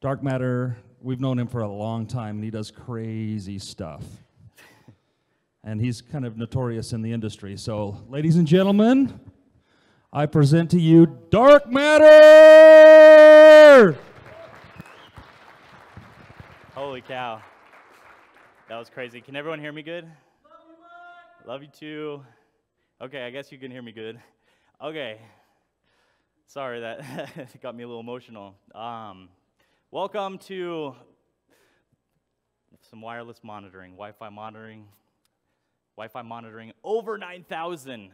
Dark Matter, we've known him for a long time, and he does crazy stuff. and he's kind of notorious in the industry. So, ladies and gentlemen, I present to you Dark Matter! Holy cow. That was crazy. Can everyone hear me good? Love you, too. Okay, I guess you can hear me good. Okay. Sorry, that got me a little emotional. Um, welcome to some wireless monitoring, Wi Fi monitoring, Wi Fi monitoring over 9,000.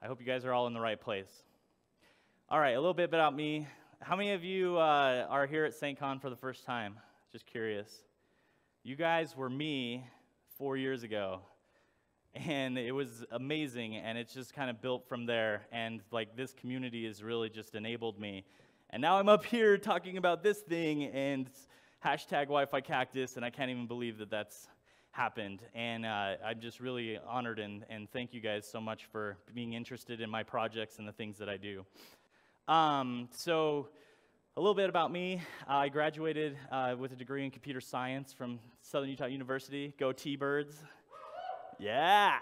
I hope you guys are all in the right place. All right, a little bit about me. How many of you uh, are here at SaintCon for the first time? Just curious. You guys were me four years ago, and it was amazing, and it's just kind of built from there. And like this community has really just enabled me. And now I'm up here talking about this thing and hashtag Wi Fi cactus, and I can't even believe that that's happened. And uh, I'm just really honored and, and thank you guys so much for being interested in my projects and the things that I do. Um, so, a little bit about me. Uh, I graduated uh, with a degree in computer science from Southern Utah University. Go T-Birds. Yeah.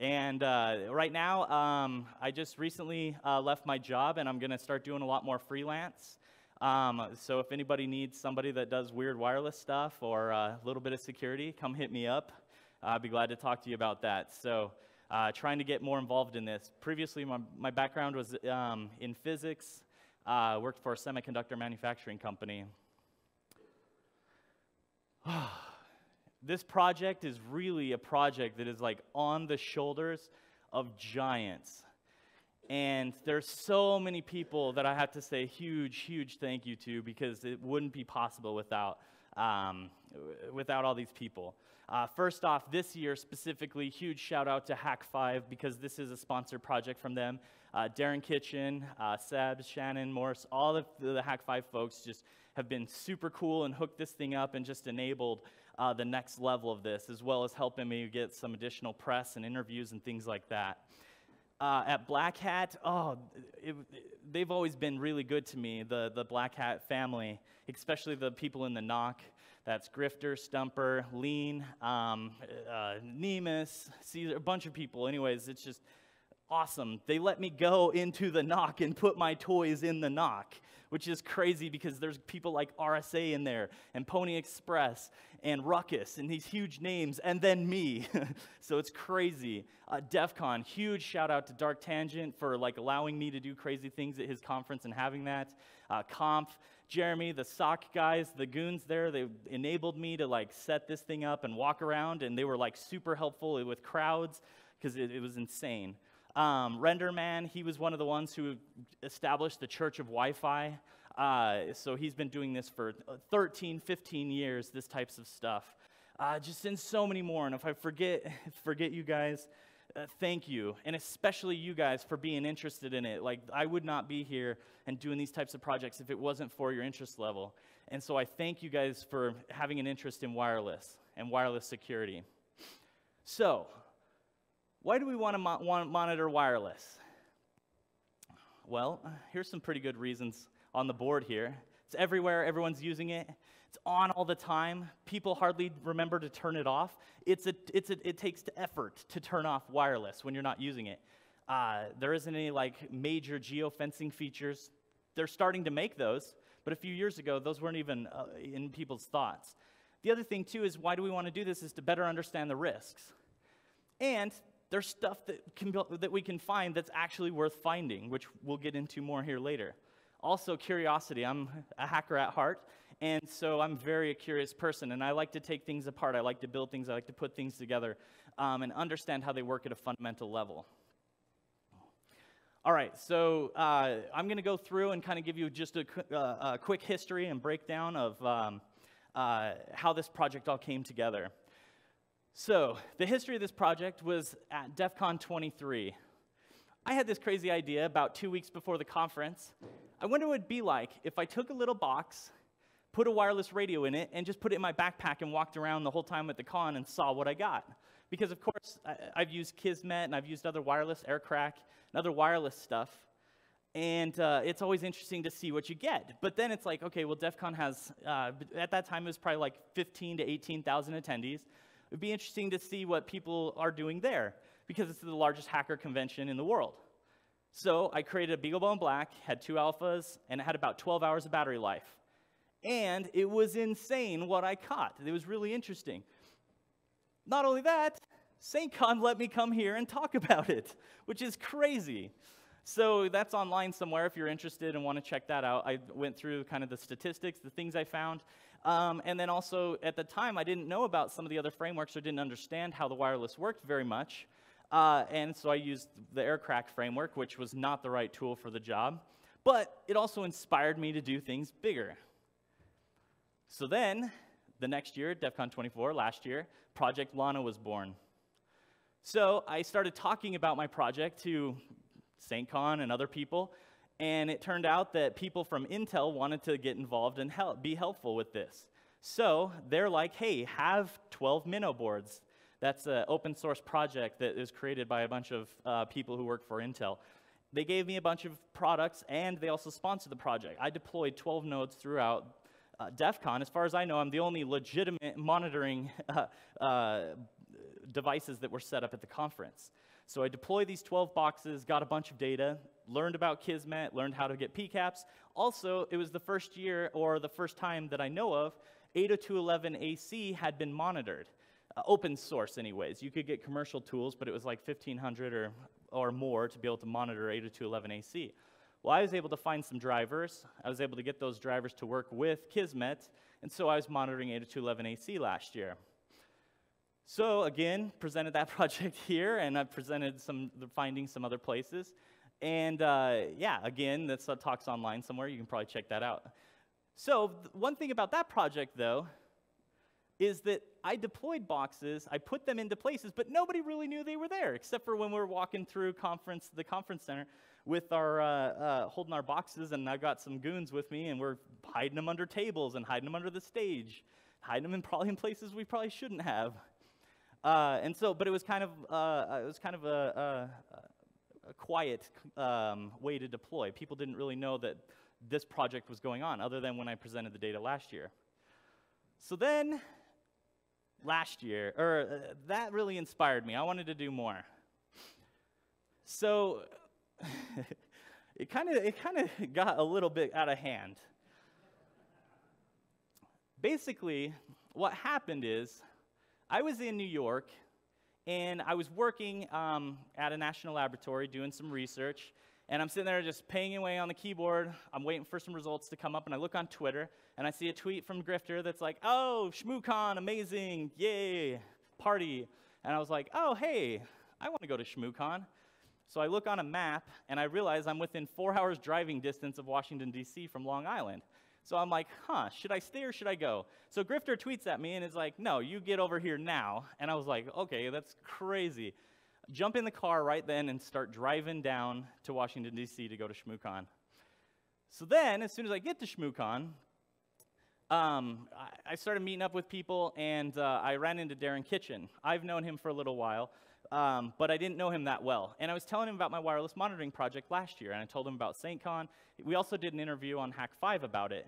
And uh, right now, um, I just recently uh, left my job and I'm going to start doing a lot more freelance. Um, so if anybody needs somebody that does weird wireless stuff or uh, a little bit of security, come hit me up. I'd be glad to talk to you about that. So uh, trying to get more involved in this. Previously, my, my background was um, in physics. Uh, worked for a semiconductor manufacturing company. this project is really a project that is like on the shoulders of giants. And there's so many people that I have to say huge, huge thank you to because it wouldn't be possible without, um, without all these people. Uh, first off, this year specifically, huge shout out to Hak5 because this is a sponsored project from them. Uh, Darren Kitchen, uh, Seb, Shannon, Morris, all of the, the Hak5 folks just have been super cool and hooked this thing up and just enabled uh, the next level of this, as well as helping me get some additional press and interviews and things like that uh, at Black Hat, oh, it, it, they've always been really good to me, the, the Black Hat family, especially the people in the NOC. That's Grifter, Stumper, Lean, um, uh, Nemus, Caesar, a bunch of people. Anyways, it's just awesome. They let me go into the NOC and put my toys in the NOC, which is crazy because there's people like RSA in there and Pony Express and Ruckus and these huge names, and then me. so it's crazy. Uh, DEF CON, huge shout out to Dark Tangent for like allowing me to do crazy things at his conference and having that. Uh, Conf, Jeremy, the SOC guys, the goons there, they enabled me to like set this thing up and walk around, and they were like super helpful with crowds because it, it was insane. Um, Renderman, he was one of the ones who established the Church of Wi Fi. Uh, so he's been doing this for 13, 15 years, this types of stuff. Uh, just in so many more. And if I forget, forget you guys, uh, thank you. And especially you guys for being interested in it. Like, I would not be here and doing these types of projects if it wasn't for your interest level. And so I thank you guys for having an interest in wireless and wireless security. So, why do we want to mo- monitor wireless? Well, here's some pretty good reasons on the board here. It's everywhere, everyone's using it. It's on all the time. People hardly remember to turn it off. It's a, it's a, it takes effort to turn off wireless when you're not using it. Uh, there isn't any like major geofencing features. They're starting to make those, but a few years ago, those weren't even uh, in people's thoughts. The other thing, too, is why do we want to do this? Is to better understand the risks. And there's stuff that, can, that we can find that's actually worth finding, which we'll get into more here later. Also, curiosity. I'm a hacker at heart, and so I'm very a curious person, and I like to take things apart. I like to build things, I like to put things together um, and understand how they work at a fundamental level. All right, so uh, I'm going to go through and kind of give you just a, uh, a, quick history and breakdown of um, uh, how this project all came together. So, the history of this project was at DEF CON 23. I had this crazy idea about two weeks before the conference. I wonder what it'd be like if I took a little box, put a wireless radio in it, and just put it in my backpack and walked around the whole time at the con and saw what I got. Because, of course, I, have used Kismet and I've used other wireless, Aircrack, and other wireless stuff. And uh, it's always interesting to see what you get. But then it's like, okay, well, DEF CON has, uh, at that time, it was probably like 15 to 18,000 attendees. It'd be interesting to see what people are doing there because it's the largest hacker convention in the world. So I created a BeagleBone Black, had two Alfas, and it had about 12 hours of battery life. And it was insane what I caught. It was really interesting. Not only that, SaintCon let me come here and talk about it, which is crazy. So that's online somewhere if you're interested and want to check that out. I went through kind of the statistics, the things I found. Um, and then also, at the time, I didn't know about some of the other frameworks or didn't understand how the wireless worked very much. Uh, and so I used the AirCrack framework, which was not the right tool for the job. But it also inspired me to do things bigger. So then, the next year, DEF CON 24, last year, Project Lana was born. So I started talking about my project to SaintCon and other people, and it turned out that people from Intel wanted to get involved and help, be helpful with this. So they're like, hey, have 12 MinnowBoards. That's an open source project that is created by a bunch of uh, people who work for Intel. They gave me a bunch of products and they also sponsored the project. I deployed 12 nodes throughout uh, DEF CON. As far as I know, I'm the only legitimate monitoring uh, uh, devices that were set up at the conference. So I deployed these 12 boxes, got a bunch of data, learned about Kismet, learned how to get PCAPs. Also, it was the first year or the first time that I know of 802.11ac had been monitored. Uh, open source, anyways. You could get commercial tools, but it was like 1500 or, or more to be able to monitor 802.11ac. Well, I was able to find some drivers. I was able to get those drivers to work with Kismet, and so I was monitoring 802.11ac last year. So again, presented that project here, and I presented some the findings some other places. And uh, yeah, again, that's uh, talks online somewhere. You can probably check that out. So one thing about that project, though, is that I deployed boxes, I put them into places, but nobody really knew they were there, except for when we were walking through conference, the conference center with our, uh, uh, holding our boxes, and I got some goons with me, and we're hiding them under tables and hiding them under the stage, hiding them in probably in places we probably shouldn't have. Uh, and so, but it was kind of, uh, it was kind of a, a, a quiet um, way to deploy. People didn't really know that this project was going on, other than when I presented the data last year. So then, last year, or uh, that really inspired me. I wanted to do more. So it kind of it kind of got a little bit out of hand. Basically, what happened is I was in New York, and I was working um, at a national laboratory doing some research, and I'm sitting there just paying away on the keyboard. I'm waiting for some results to come up, and I look on Twitter, and I see a tweet from Grifter that's like, oh, ShmooCon, amazing, yay, party. And I was like, oh, hey, I want to go to ShmooCon. So I look on a map, and I realize I'm within four hours driving distance of Washington, D.C. from Long Island. So I'm like, huh, should I stay or should I go? So Grifter tweets at me and is like, no, you get over here now. And I was like, okay, that's crazy. Jump in the car right then and start driving down to Washington, D.C. to go to ShmooCon. So then, as soon as I get to ShmooCon, um, I, started meeting up with people and uh, I ran into Darren Kitchen. I've known him for a little while. Um, but I didn't know him that well. And I was telling him about my wireless monitoring project last year, and I told him about SaintCon. We also did an interview on Hack 5 about it,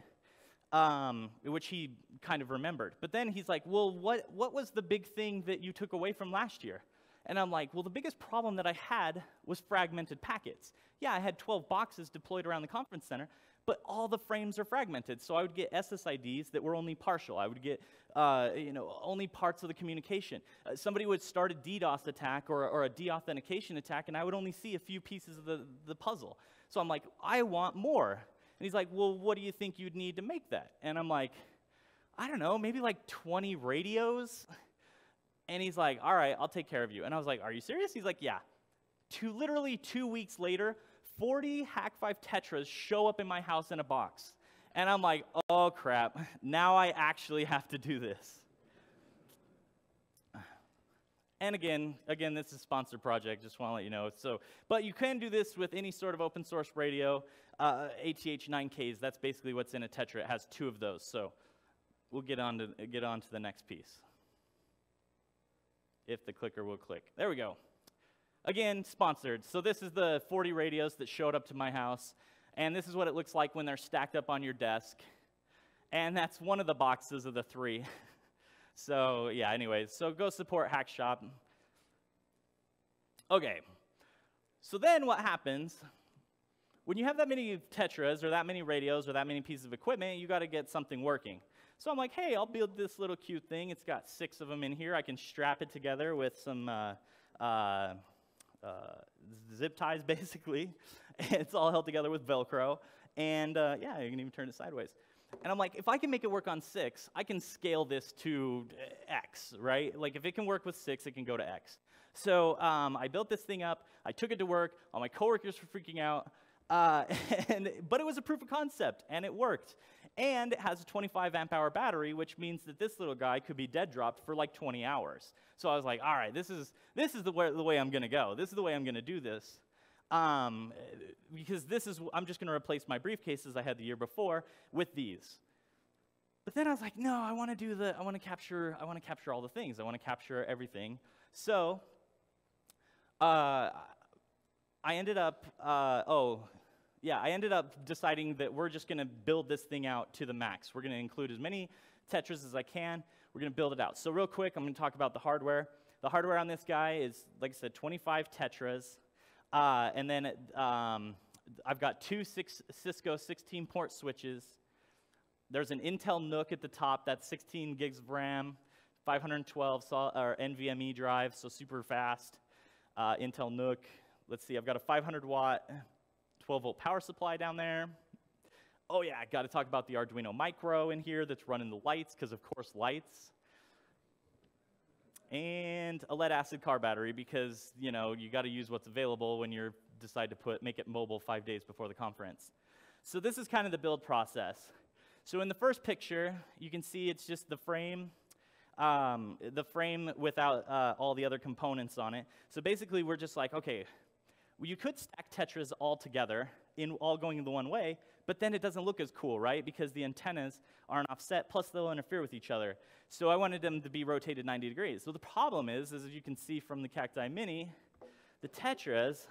um, which he kind of remembered. But then he's like, well, what, what was the big thing that you took away from last year? And I'm like, well, the biggest problem that I had was fragmented packets. Yeah, I had 12 boxes deployed around the conference center, but all the frames are fragmented. So I would get SSIDs that were only partial. I would get, uh, you know, only parts of the communication. Uh, somebody would start a DDoS attack or, or a deauthentication attack, and I would only see a few pieces of the, the puzzle. So I'm like, I want more. And he's like, well, what do you think you'd need to make that? And I'm like, I don't know, maybe like 20 radios. And he's like, all right, I'll take care of you. And I was like, are you serious? He's like, yeah. Two, literally two weeks later, 40 Hak5 Tetras show up in my house in a box. And I'm like, oh crap, now I actually have to do this. And again, again, this is a sponsored project, just want to let you know. So, but you can do this with any sort of open source radio. Uh, ATH 9Ks, that's basically what's in a Tetra. It has two of those. So we'll get on to, get on to the next piece. If the clicker will click. There we go. Again, sponsored. So this is the 40 radios that showed up to my house, and this is what it looks like when they're stacked up on your desk. And that's one of the boxes of the three. so yeah, anyways, so go support HakShop. Okay, so then what happens when you have that many Tetras or that many radios or that many pieces of equipment, you got to get something working. So I'm like, hey, I'll build this little cute thing. It's got six of them in here. I can strap it together with some uh, uh, uh, zip ties, basically. it's all held together with Velcro. And uh, yeah, you can even turn it sideways. And I'm like, if I can make it work on six, I can scale this to X, right? Like, if it can work with six, it can go to X. So um, I built this thing up. I took it to work. All my coworkers were freaking out. Uh, and, but it was a proof of concept, and it worked. And it has a 25 amp hour battery, which means that this little guy could be dead dropped for like 20 hours. So I was like, all right, this is, this is the, way, the way I'm going to go. This is the way I'm going to do this. Um, because this is, I'm just going to replace my briefcases I had the year before with these. But then I was like, no, I want to do the, I want to capture, I want to capture all the things. I want to capture everything. So uh, I ended up, uh, oh, yeah, I ended up deciding that we're just going to build this thing out to the max. We're going to include as many Tetras as I can. We're going to build it out. So real quick, I'm going to talk about the hardware. The hardware on this guy is, like I said, 25 Tetras. Uh, and then um, I've got two six, Cisco 16-port switches. There's an Intel NUC at the top. That's 16 gigs of RAM, 512 or NVMe drive, so super fast uh, Intel NUC. Let's see, I've got a 500 watt, 12 volt power supply down there. Oh yeah, I got to talk about the Arduino Micro in here that's running the lights, because of course lights. And a lead acid car battery, because you know you got to use what's available when you decide to put make it mobile five days before the conference. So this is kind of the build process. So in the first picture, you can see it's just the frame um, the frame without uh, all the other components on it. So basically, we're just like, okay, you could stack Tetras all together, in all going the one way, but then it doesn't look as cool, right? Because the antennas aren't offset, plus they'll interfere with each other. So I wanted them to be rotated 90 degrees. So the problem is, as you can see from the Cacti Mini, the Tetras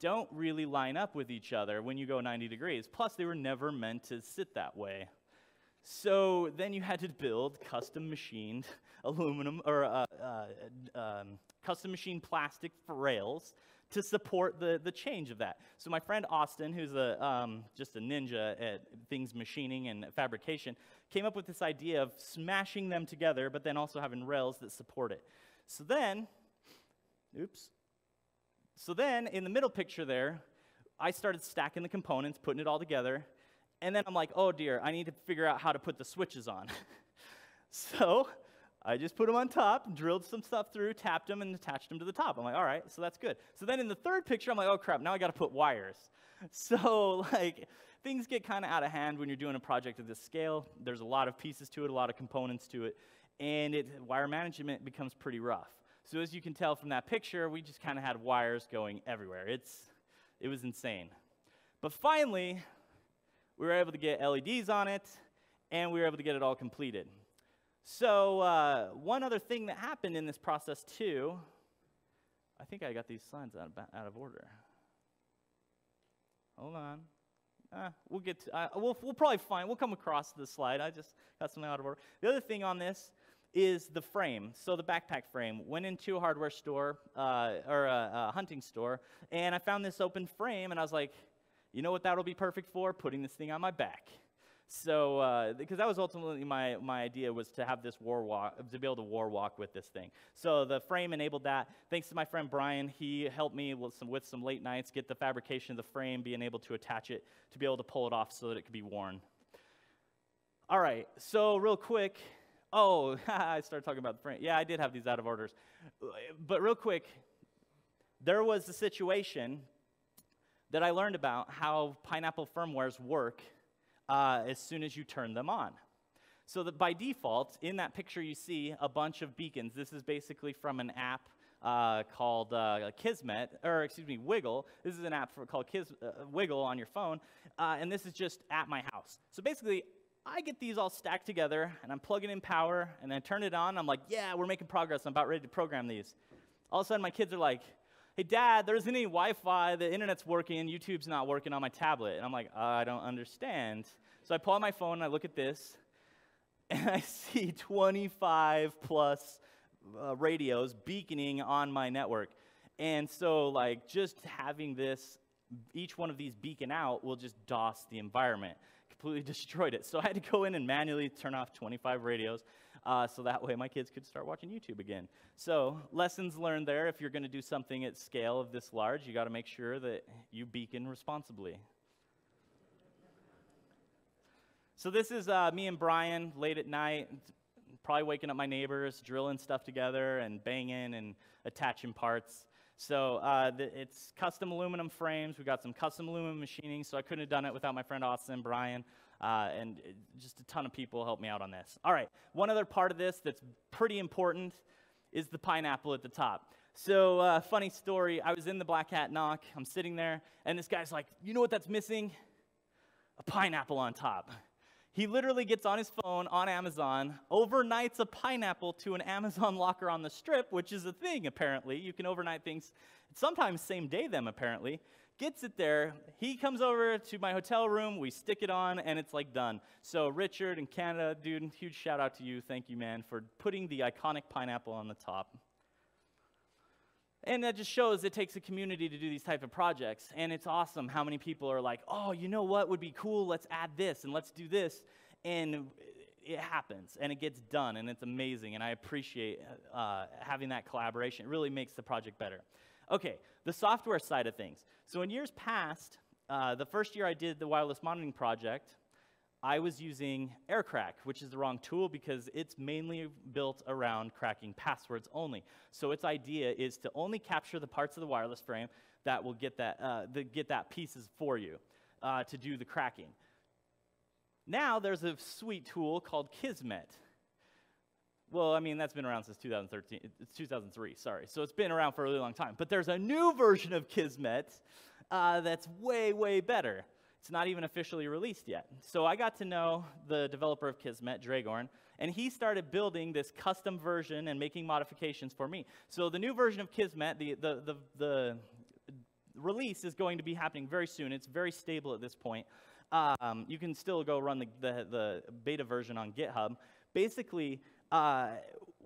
don't really line up with each other when you go 90 degrees. Plus, they were never meant to sit that way. So then you had to build custom machined aluminum or uh, uh, um, custom machined plastic for rails to support the, the change of that. So my friend Austin, who's a, um, just a ninja at things machining and fabrication, came up with this idea of smashing them together, but then also having rails that support it. So then, oops. So then, in the middle picture there, I started stacking the components, putting it all together, and then I'm like, oh dear, I need to figure out how to put the switches on. so I just put them on top, drilled some stuff through, tapped them, and attached them to the top. I'm like, all right, so that's good. So then in the third picture, I'm like, oh crap, now I got to put wires. So like things get kind of out of hand when you're doing a project of this scale. There's a lot of pieces to it, a lot of components to it, and it, wire management becomes pretty rough. So as you can tell from that picture, we just kind of had wires going everywhere. It's, it was insane. But finally, we were able to get LEDs on it, and we were able to get it all completed. So uh, one other thing that happened in this process too, I think I got these slides out of, out of order. Hold on. Uh, we'll get to, uh, we'll, we'll probably find, we'll come across the slide. I just got something out of order. The other thing on this is the frame. So the backpack frame. Went into a hardware store, uh, or a, a hunting store, and I found this open frame, and I was like, you know what that'll be perfect for? Putting this thing on my back. So, uh, because that was ultimately my, my idea was to have this war walk, to be able to war walk with this thing. So the frame enabled that. Thanks to my friend Brian, he helped me with some, with some late nights get the fabrication of the frame, being able to attach it, to be able to pull it off so that it could be worn. All right, so real quick, oh, I started talking about the frame. Yeah, I did have these out of orders. But real quick, there was a situation that I learned about how pineapple firmwares work uh, as soon as you turn them on. So that by default, in that picture you see a bunch of beacons. This is basically from an app uh, called uh, Kismet, or excuse me, WiGLE. This is an app for, called Kis, uh, WiGLE on your phone, uh, and this is just at my house. So basically, I get these all stacked together, and I'm plugging in power, and I turn it on. I'm like, yeah, we're making progress. I'm about ready to program these. All of a sudden, my kids are like, hey, dad, there isn't any Wi Fi, the internet's working, YouTube's not working on my tablet. And I'm like, I don't understand. So I pull out my phone and I look at this, and I see 25 plus uh, radios beaconing on my network. And so, like, just having this, each one of these beacon out will just DOS the environment. Completely destroyed it. So I had to go in and manually turn off 25 radios uh, so that way my kids could start watching YouTube again. So, lessons learned there if you're going to do something at scale of this large, you got to make sure that you beacon responsibly. So, this is uh, me and Brian late at night, probably waking up my neighbors, drilling stuff together and banging and attaching parts. So uh, the, it's custom aluminum frames. We got some custom aluminum machining, so I couldn't have done it without my friend Austin, Brian, uh, and just a ton of people helped me out on this. All right, one other part of this that's pretty important is the pineapple at the top. So, uh, funny story. I was in the Black Hat NOC, I'm sitting there, and this guy's like, "You know what that's missing? A pineapple on top." He literally gets on his phone on Amazon, overnights a pineapple to an Amazon locker on the strip, which is a thing apparently. You can overnight things sometimes same day them apparently. Gets it there. He comes over to my hotel room. We stick it on, and it's like done. So, Richard in Canada, dude, huge shout out to you. Thank you, man, for putting the iconic pineapple on the top. And that just shows it takes a community to do these type of projects. And it's awesome how many people are like, oh, you know what would be cool? Let's add this and let's do this. And it happens and it gets done and it's amazing. And I appreciate uh, having that collaboration. It really makes the project better. Okay, the software side of things. So in years past, uh, the first year I did the wireless monitoring project, I was using AirCrack, which is the wrong tool because it's mainly built around cracking passwords only. So its idea is to only capture the parts of the wireless frame that will get that, uh, the, get that pieces for you uh, to do the cracking. Now there's a sweet tool called Kismet. Well, I mean, that's been around since 2013, it's 2003, sorry. So it's been around for a really long time. But there's a new version of Kismet uh, that's way, way better. It's not even officially released yet. So I got to know the developer of Kismet, Dragorn, and he started building this custom version and making modifications for me. So the new version of Kismet, the, the, the, the release is going to be happening very soon. It's very stable at this point. Um, you can still go run the, the, the, beta version on GitHub. Basically, uh,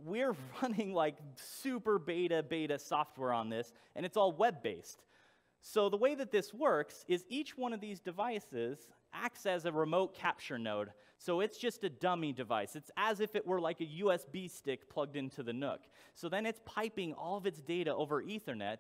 we're running like super beta beta software on this, and it's all web based. So the way that this works is each one of these devices acts as a remote capture node. So it's just a dummy device. It's as if it were like a USB stick plugged into the NUC. So then it's piping all of its data over Ethernet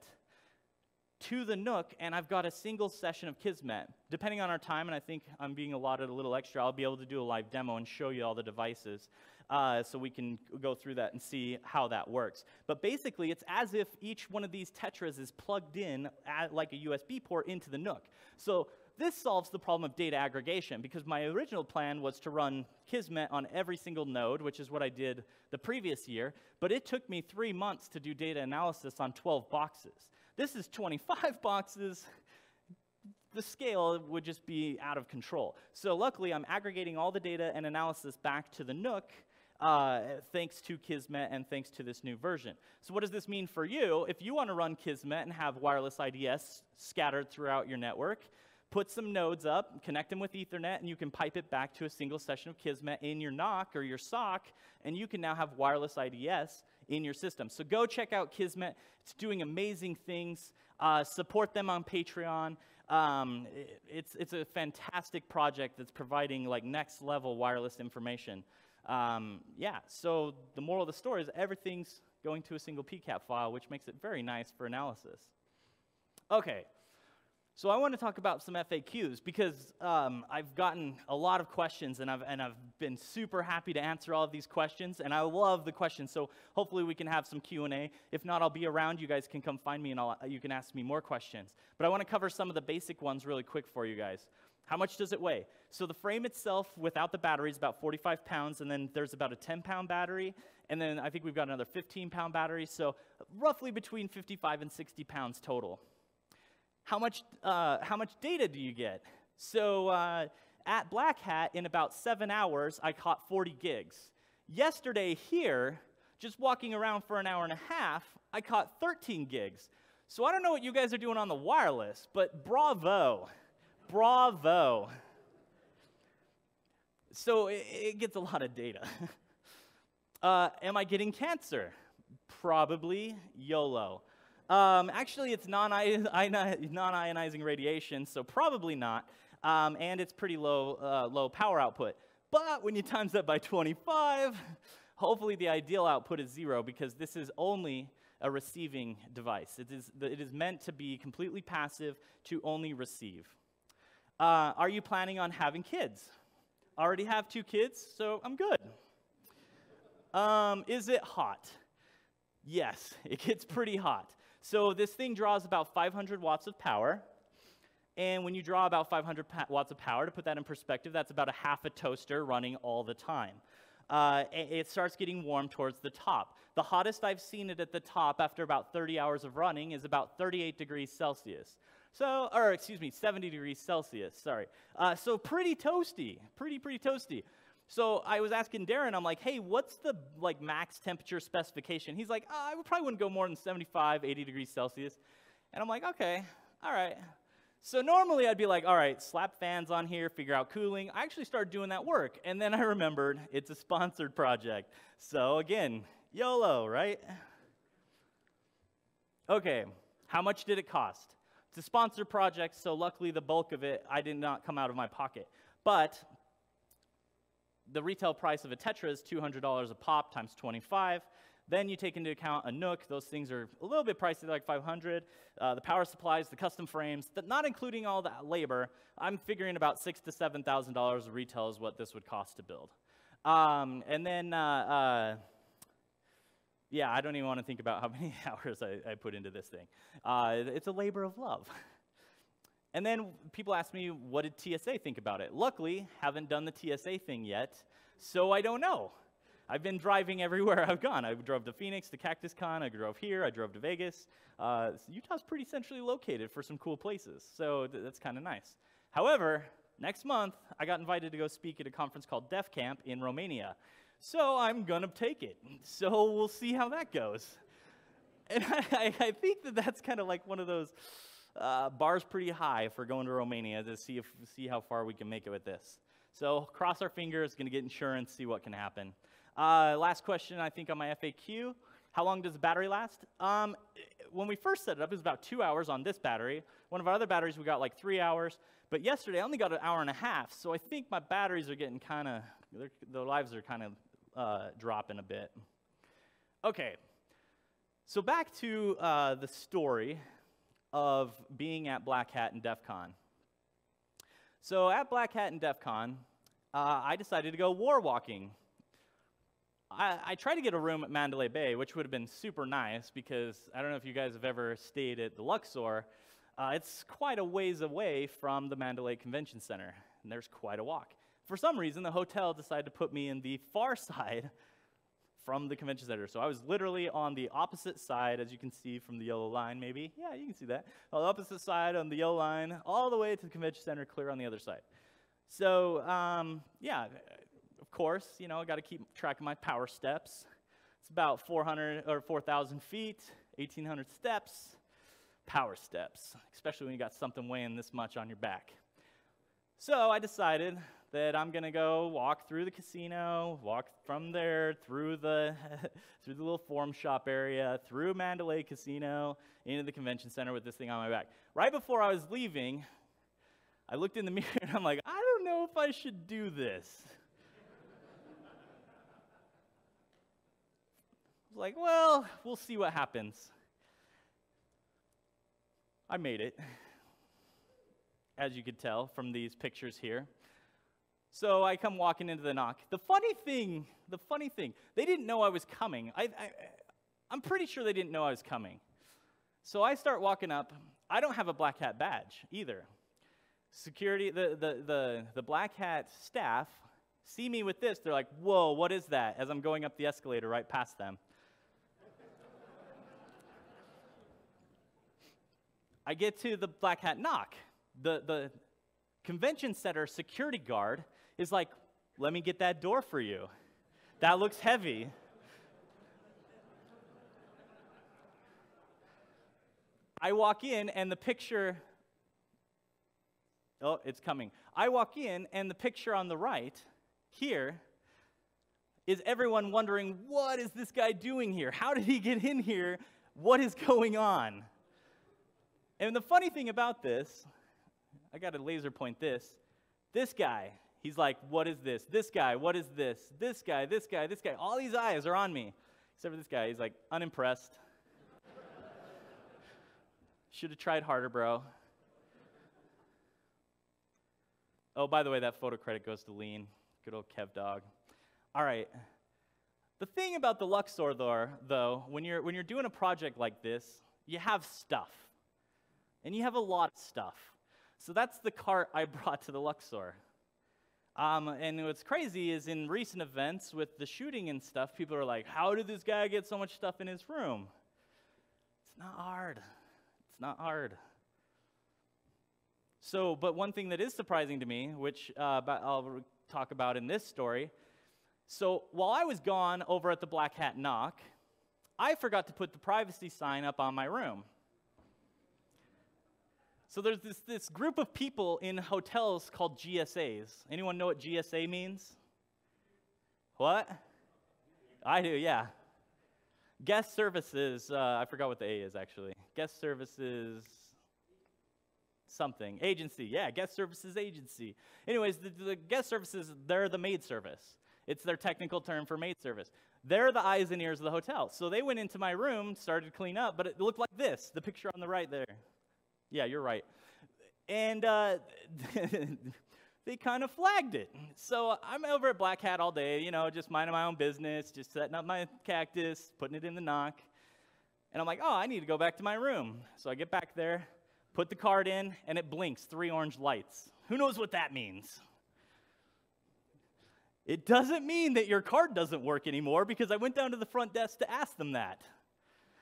to the NUC, and I've got a single session of Kismet. Depending on our time, and I think I'm being allotted a little extra, I'll be able to do a live demo and show you all the devices uh, so we can go through that and see how that works. But basically, it's as if each one of these tetras is plugged in at, like a USB port into the NUC. So this solves the problem of data aggregation because my original plan was to run Kismet on every single node, which is what I did the previous year, but it took me three months to do data analysis on 12 boxes. This is 25 boxes. The scale would just be out of control. So luckily, I'm aggregating all the data and analysis back to the NUC, uh, thanks to Kismet and thanks to this new version. So what does this mean for you? If you want to run Kismet and have wireless IDS scattered throughout your network, put some nodes up, connect them with Ethernet, and you can pipe it back to a single session of Kismet in your NOC or your SOC, and you can now have wireless IDS in your system. So go check out Kismet. It's doing amazing things. Uh, support them on Patreon. Um, it's, it's a fantastic project that's providing like next level wireless information. Um, yeah, so the moral of the story is everything's going to a single PCAP file, which makes it very nice for analysis. Okay, so I want to talk about some FAQs because um, I've gotten a lot of questions and I've, and I've been super happy to answer all of these questions and I love the questions. So hopefully we can have some Q&A. If not, I'll be around. You guys can come find me and I'll, you can ask me more questions. But I want to cover some of the basic ones really quick for you guys. How much does it weigh? So the frame itself without the battery is about 45 pounds, and then there's about a 10 pound battery, and then I think we've got another 15 pound battery, so roughly between 55 and 60 pounds total. How much, uh, how much data do you get? So uh, at Black Hat, in about seven hours, I caught 40 gigs. Yesterday here, just walking around for an hour and a half, I caught 13 gigs. So I don't know what you guys are doing on the wireless, but bravo. Bravo. So it, it gets a lot of data. uh, am I getting cancer? Probably YOLO. Um, actually, it's non ionizing radiation, so probably not. Um, and it's pretty low, uh, low power output. But when you times that by 25, hopefully the ideal output is zero because this is only a receiving device. It is, it is meant to be completely passive to only receive. Uh, are you planning on having kids? Already have two kids, so I'm good. Um, is it hot? Yes, it gets pretty hot. So this thing draws about 500 watts of power. And when you draw about 500 watts of power, to put that in perspective, that's about a half a toaster running all the time. Uh, it starts getting warm towards the top. The hottest I've seen it at the top after about 30 hours of running is about 38 degrees Celsius. So, or excuse me, 70 degrees Celsius, sorry. Uh, so pretty toasty, pretty, pretty toasty. So I was asking Darren, I'm like, hey, what's the like max temperature specification? He's like, oh, I probably wouldn't go more than 75, 80 degrees Celsius. And I'm like, okay, all right. So normally I'd be like, all right, slap fans on here, figure out cooling. I actually started doing that work. And then I remembered it's a sponsored project. So again, YOLO, right? Okay, how much did it cost? It's a sponsored project, so luckily the bulk of it I did not come out of my pocket. But the retail price of a Tetra is $200 a pop times 25. Then you take into account a NUC. Those things are a little bit pricey, like 500. Uh, the power supplies, the custom frames, that not including all that labor. I'm figuring about six to seven thousand dollars retail is what this would cost to build. Um, and then, uh, uh, yeah, I don't even want to think about how many hours I, I put into this thing. Uh, it's a labor of love. And then people ask me, what did TSA think about it? Luckily, haven't done the TSA thing yet, so I don't know. I've been driving everywhere I've gone. I drove to Phoenix, to Cactus Con, I drove here, I drove to Vegas. Uh, Utah's pretty centrally located for some cool places, so th- that's kind of nice. However, next month, I got invited to go speak at a conference called DefCamp in Romania. So I'm gonna take it. So we'll see how that goes. And I, I think that that's kind of like one of those uh, bar's pretty high for going to Romania to see, if, see how far we can make it with this. So cross our fingers, going to get insurance, see what can happen. Uh, last question, I think, on my FAQ. How long does the battery last? Um, when we first set it up, it was about two hours on this battery. One of our other batteries, we got like three hours. But yesterday, I only got an hour and a half. So I think my batteries are getting kind of, their lives are kind of uh, dropping a bit. Okay, so back to uh, the story of being at Black Hat and DEF CON. So at Black Hat and DEF CON, uh, I decided to go war walking. I, I, tried to get a room at Mandalay Bay, which would have been super nice because I don't know if you guys have ever stayed at the Luxor. Uh, it's quite a ways away from the Mandalay Convention Center, and there's quite a walk. For some reason, the hotel decided to put me in the far side from the convention center. So I was literally on the opposite side, as you can see from the yellow line, maybe. Yeah, you can see that. On the opposite side on the yellow line, all the way to the convention center, clear on the other side. So, um, yeah, of course, you know, I got to keep track of my power steps. It's about 400 or 4,000 feet, 1,800 steps. Power steps, especially when you got something weighing this much on your back. So I decided that I'm gonna go walk through the casino, walk from there through the through the little form shop area, through Mandalay Casino, into the convention center with this thing on my back. Right before I was leaving, I looked in the mirror and I'm like, I don't know if I should do this. I was like, well, we'll see what happens. I made it, as you could tell from these pictures here. So I come walking into the NOC. The funny thing, the funny thing, they didn't know I was coming. I, I, I'm pretty sure they didn't know I was coming. So I start walking up. I don't have a black hat badge either. Security, the, the, the, the black hat staff see me with this. They're like, whoa, what is that? As I'm going up the escalator right past them. I get to the black hat NOC. The, the convention center security guard is like, let me get that door for you. That looks heavy. I walk in, and the picture. Oh, it's coming. I walk in, and the picture on the right here is everyone wondering, what is this guy doing here? How did he get in here? What is going on? And the funny thing about this, I got to laser point this. This guy, he's like, What is this? This guy, what is this? This guy, this guy, this guy. All these eyes are on me. Except for this guy, he's like, unimpressed. Should have tried harder, bro. Oh, by the way, that photo credit goes to Lean. Good old Kev dog. All right. The thing about the Luxor, though, though when, you're, when you're doing a project like this, you have stuff. And you have a lot of stuff. So that's the cart I brought to the Luxor. Um, and what's crazy is in recent events with the shooting and stuff, people are like, How did this guy get so much stuff in his room? It's not hard. It's not hard. So, but one thing that is surprising to me, which uh, I'll talk about in this story. So, while I was gone over at the Black Hat NOC, I forgot to put the privacy sign up on my room. So there's this, this group of people in hotels called GSAs. Anyone know what GSA means? What? I do, yeah. Guest services, uh, I forgot what the A is actually. Guest services, something. Agency, yeah, guest services agency. Anyways, the, the guest services, they're the maid service. It's their technical term for maid service. They're the eyes and ears of the hotel. So they went into my room, started to clean up, but it looked like this the picture on the right there. Yeah, you're right. And uh, they kind of flagged it. So I'm over at Black Hat all day, you know, just minding my own business, just setting up my cactus, putting it in the NOC. And I'm like, oh, I need to go back to my room. So I get back there, put the card in, and it blinks three orange lights. Who knows what that means? It doesn't mean that your card doesn't work anymore because I went down to the front desk to ask them that.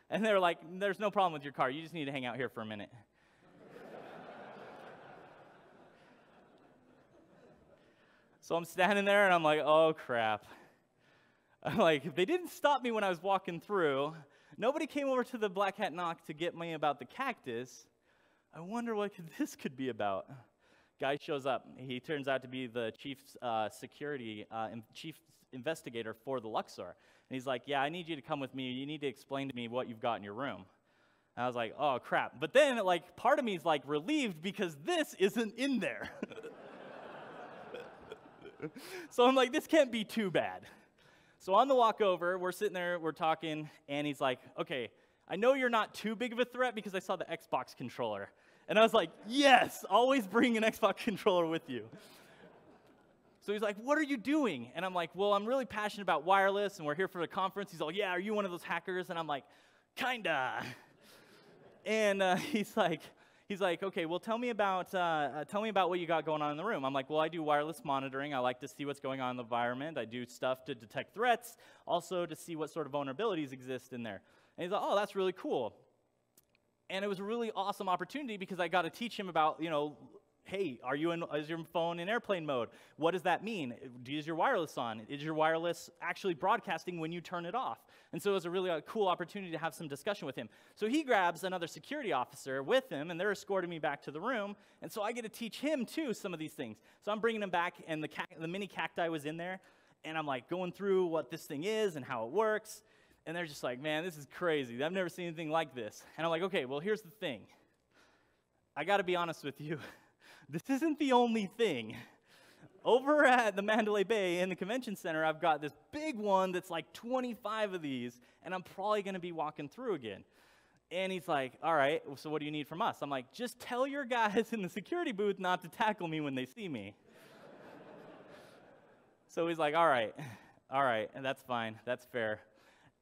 And they're like, there's no problem with your card. You just need to hang out here for a minute. So I'm standing there and I'm like, oh crap. I'm like, they didn't stop me when I was walking through. Nobody came over to the Black Hat NOC to get me about the cactus. I wonder what this could be about. Guy shows up. He turns out to be the chief uh, security, uh, chief investigator for the Luxor. And he's like, Yeah, I need you to come with me. You need to explain to me what you've got in your room. And I was like, Oh, crap. But then, like, part of me is like relieved because this isn't in there. so I'm like, this can't be too bad. So on the walk over, we're sitting there, we're talking, and he's like, okay, I know you're not too big of a threat because I saw the Xbox controller. And I was like, yes, always bring an Xbox controller with you. So he's like, what are you doing? And I'm like, well, I'm really passionate about wireless, and we're here for the conference. He's like, yeah, are you one of those hackers? And I'm like, kinda. And uh, he's like, he's like, okay, well, tell me about uh, uh, tell me about what you got going on in the room. I'm like, well, I do wireless monitoring. I like to see what's going on in the environment. I do stuff to detect threats, also to see what sort of vulnerabilities exist in there. And he's like, oh, that's really cool. And it was a really awesome opportunity because I got to teach him about, you know, hey, are you in, is your phone in airplane mode? What does that mean? Is your wireless on? Is your wireless actually broadcasting when you turn it off? And so it was a really uh, cool opportunity to have some discussion with him. So he grabs another security officer with him, and they're escorting me back to the room. And so I get to teach him, too, some of these things. So I'm bringing him back, and the, the mini cacti was in there, and I'm like going through what this thing is and how it works. And they're just like, man, this is crazy. I've never seen anything like this. And I'm like, okay, well, here's the thing. I got to be honest with you. this isn't the only thing. Over at the Mandalay Bay in the convention center, I've got this big one that's like 25 of these, and I'm probably going to be walking through again. And he's like, All right, so what do you need from us? I'm like, Just tell your guys in the security booth not to tackle me when they see me. so he's like, All right, all right, and that's fine, that's fair.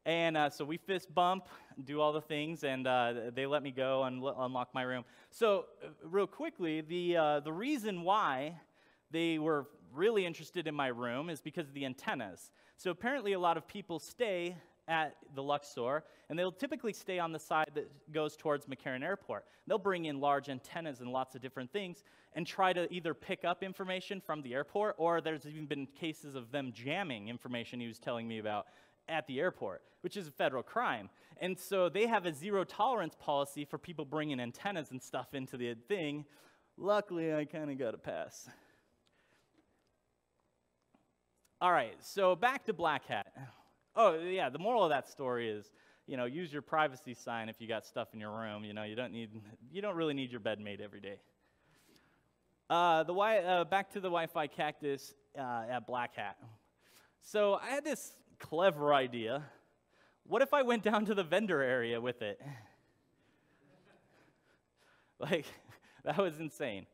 And uh, so we fist bump, do all the things, and uh, they let me go and unlock my room. So, uh, real quickly, the, uh, the reason why they were really interested in my room is because of the antennas. So, apparently, a lot of people stay at the Luxor, and they'll typically stay on the side that goes towards McCarran Airport. They'll bring in large antennas and lots of different things and try to either pick up information from the airport, or there's even been cases of them jamming information he was telling me about at the airport, which is a federal crime. And so they have a zero tolerance policy for people bringing antennas and stuff into the thing. Luckily, I kind of got a pass. All right, so back to Black Hat. Oh, yeah, the moral of that story is, you know, use your privacy sign if you got stuff in your room. You know, you don't need, you don't really need your bed made every day. Uh, the wi- uh, back to the Wi-Fi cactus uh, at Black Hat. So I had this clever idea. What if I went down to the vendor area with it? like, that was insane.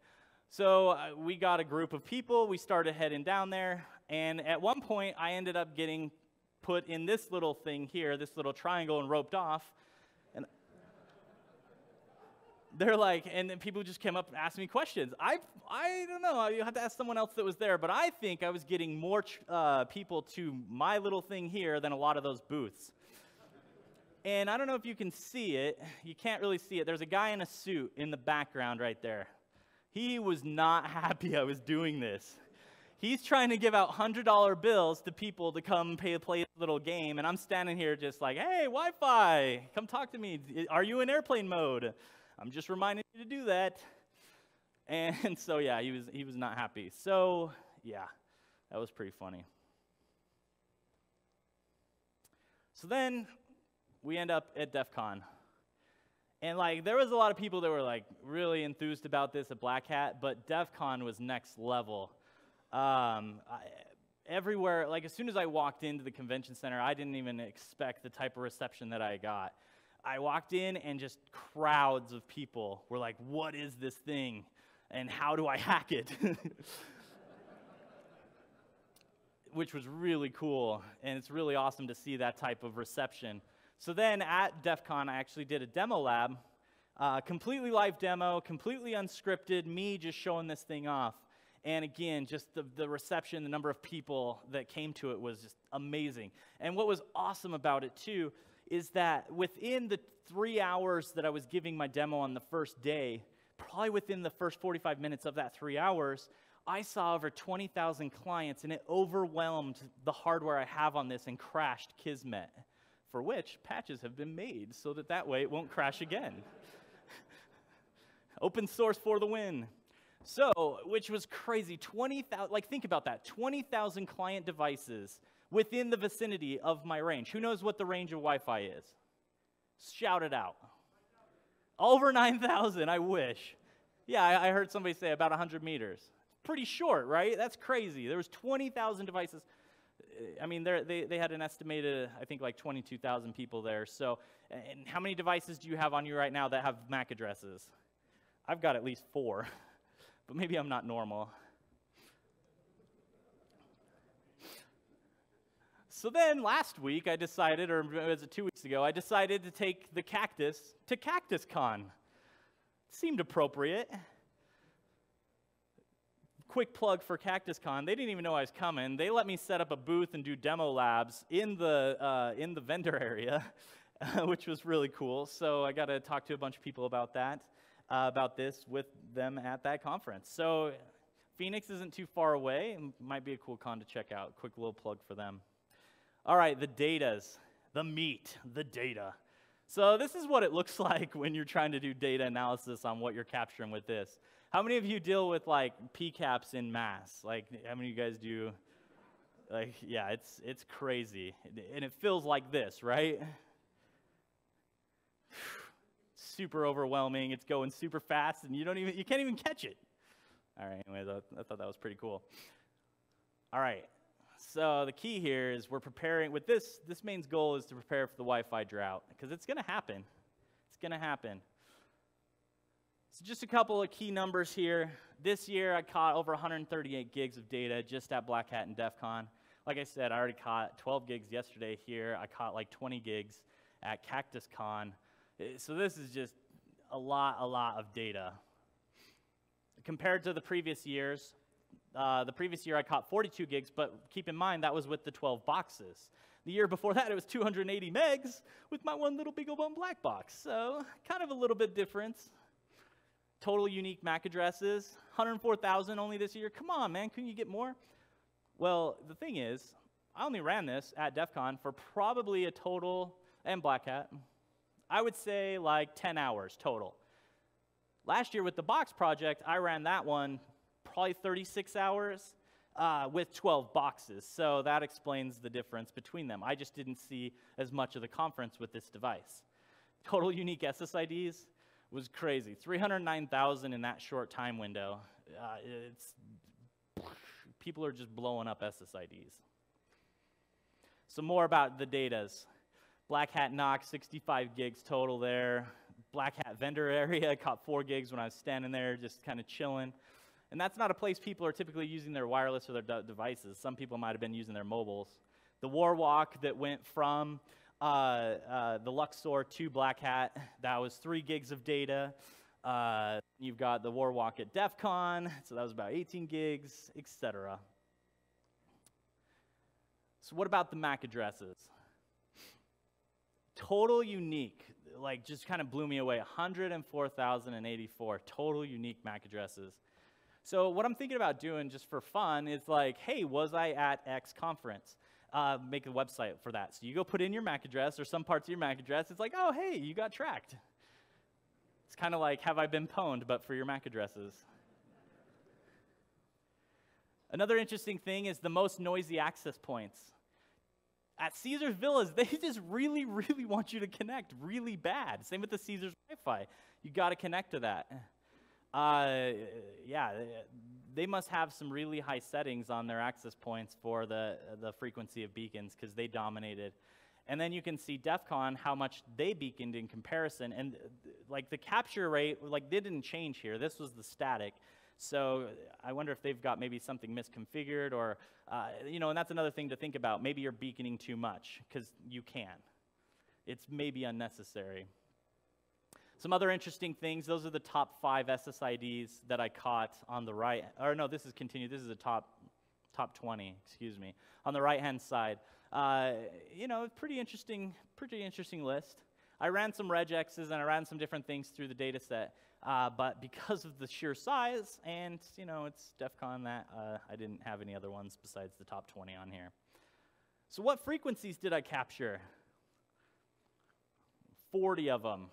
So uh, we got a group of people. We started heading down there. And at one point, I ended up getting put in this little thing here, this little triangle, and roped off. And they're like, and then people just came up and asked me questions. I, I don't know. You have to ask someone else that was there. But I think I was getting more uh, people to my little thing here than a lot of those booths. And I don't know if you can see it. You can't really see it. There's a guy in a suit in the background right there. He was not happy I was doing this. He's trying to give out $100 bills to people to come pay, play a little game, and I'm standing here just like, hey, Wi Fi, come talk to me. Are you in airplane mode? I'm just reminding you to do that. And so, yeah, he was, he was not happy. So, yeah, that was pretty funny. So then we end up at DEF CON. And like there was a lot of people that were like really enthused about this at Black Hat, but DEF CON was next level. Um, I, everywhere, like as soon as I walked into the convention center, I didn't even expect the type of reception that I got. I walked in and just crowds of people were like, What is this thing? And how do I hack it? Which was really cool. And it's really awesome to see that type of reception. So then at DEF CON, I actually did a demo lab, uh, completely live demo, completely unscripted, me just showing this thing off. And again, just the, the reception, the number of people that came to it was just amazing. And what was awesome about it, too, is that within the three hours that I was giving my demo on the first day, probably within the first 45 minutes of that three hours, I saw over 20,000 clients, and it overwhelmed the hardware I have on this and crashed Kismet, for which patches have been made so that that way it won't crash again. Open source for the win. So, which was crazy, 20,000, like think about that, 20,000 client devices within the vicinity of my range. Who knows what the range of Wi-Fi is? Shout it out. Over 9,000, I wish. Yeah, I, I heard somebody say about 100 meters. Pretty short, right? That's crazy. There was 20,000 devices. I mean, they, they had an estimated, I think, like 22,000 people there. So, and how many devices do you have on you right now that have MAC addresses? I've got at least four. but maybe I'm not normal. So then last week I decided, or was it two weeks ago, I decided to take the cactus to Cactus Con. Seemed appropriate. Quick plug for Cactus Con. They didn't even know I was coming. They let me set up a booth and do demo labs in the, uh, in the vendor area, which was really cool. So I got to talk to a bunch of people about that uh, about this with them at that conference. So Phoenix isn't too far away. It might be a cool con to check out. Quick little plug for them. All right, the datas, the meat, the data. So this is what it looks like when you're trying to do data analysis on what you're capturing with this. How many of you deal with like PCAPs in mass? Like how many of you guys do? Like yeah, it's it's crazy, and it feels like this, right? super overwhelming. It's going super fast, and you don't even you can't even catch it. All right. Anyways, I, I thought that was pretty cool. All right. So the key here is we're preparing with this. This main goal is to prepare for the Wi-Fi drought because it's going to happen. It's going to happen. So just a couple of key numbers here. This year, I caught over 138 gigs of data just at Black Hat and DEF CON. Like I said, I already caught 12 gigs yesterday here. I caught like 20 gigs at Cactus Con. Eh, so this is just a lot, a lot of data. Compared to the previous years, uh, the previous year I caught 42 gigs, but keep in mind that was with the 12 boxes. The year before that, it was 280 megs with my one little big black box. So kind of a little bit difference. Total unique MAC addresses, 104,000 only this year. Come on, man, couldn't you get more? Well, the thing is, I only ran this at DEF CON for probably a total, and Black Hat, I would say like 10 hours total. Last year with the box project, I ran that one probably 36 hours uh, with 12 boxes. So that explains the difference between them. I just didn't see as much of the conference with this device. Total unique SSIDs was crazy. 309,000 in that short time window. Uh, it's people are just blowing up SSIDs. Some more about the datas. Black Hat NOC, 65 gigs total there. Black Hat vendor area, caught four gigs when I was standing there, just kind of chilling. And that's not a place people are typically using their wireless or their de- devices. Some people might have been using their mobiles. The War Walk that went from uh, uh, the Luxor to Black Hat, that was three gigs of data. Uh, you've got the War Walk at DEF CON, so that was about 18 gigs, etc. So, what about the MAC addresses? Total unique, like just kind of blew me away 104,084 total unique MAC addresses. So, what I'm thinking about doing just for fun is like, hey, was I at X conference? Uh, make a website for that. So, you go put in your MAC address or some parts of your MAC address. It's like, oh, hey, you got tracked. It's kind of like, have I been pwned, but for your MAC addresses. Another interesting thing is the most noisy access points. At Caesars Villas, they just really, really want you to connect really bad. Same with the Caesars Wi Fi. You got to connect to that. Uh, yeah, they must have some really high settings on their access points for the, the frequency of beacons because they dominated. And then you can see DEF CON, how much they beaconed in comparison. And like the capture rate, like they didn't change here. This was the static. So I wonder if they've got maybe something misconfigured or, uh, you know, and that's another thing to think about. Maybe you're beaconing too much because you can. It's maybe unnecessary. Some other interesting things, those are the top five SSIDs that I caught on the right, or no, this is continued, this is the top, top 20, excuse me, on the right-hand side. Uh, you know, pretty interesting, pretty interesting list. I ran some regexes and I ran some different things through the data set, uh, but because of the sheer size and, you know, it's DEF CON that, uh, I didn't have any other ones besides the top 20 on here. So what frequencies did I capture? 40 of them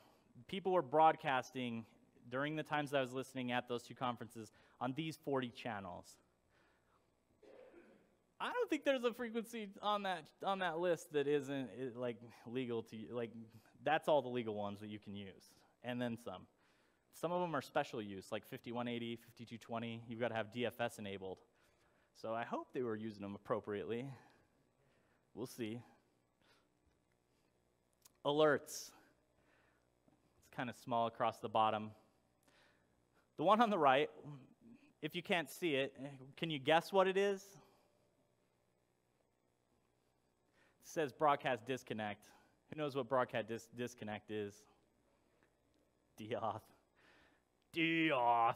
people were broadcasting during the times I was listening at those two conferences on these 40 channels. I don't think there's a frequency on that on that list that isn't like legal to you like that's all the legal ones that you can use and then some. Some of them are special use like 5180, 5220. You've got to have DFS enabled. So I hope they were using them appropriately. We'll see. Alerts It's kind of small across the bottom. The one on the right, if you can't see it, can you guess what it is? It says broadcast disconnect. Who knows what broadcast dis- disconnect is? Deauth. Deauth.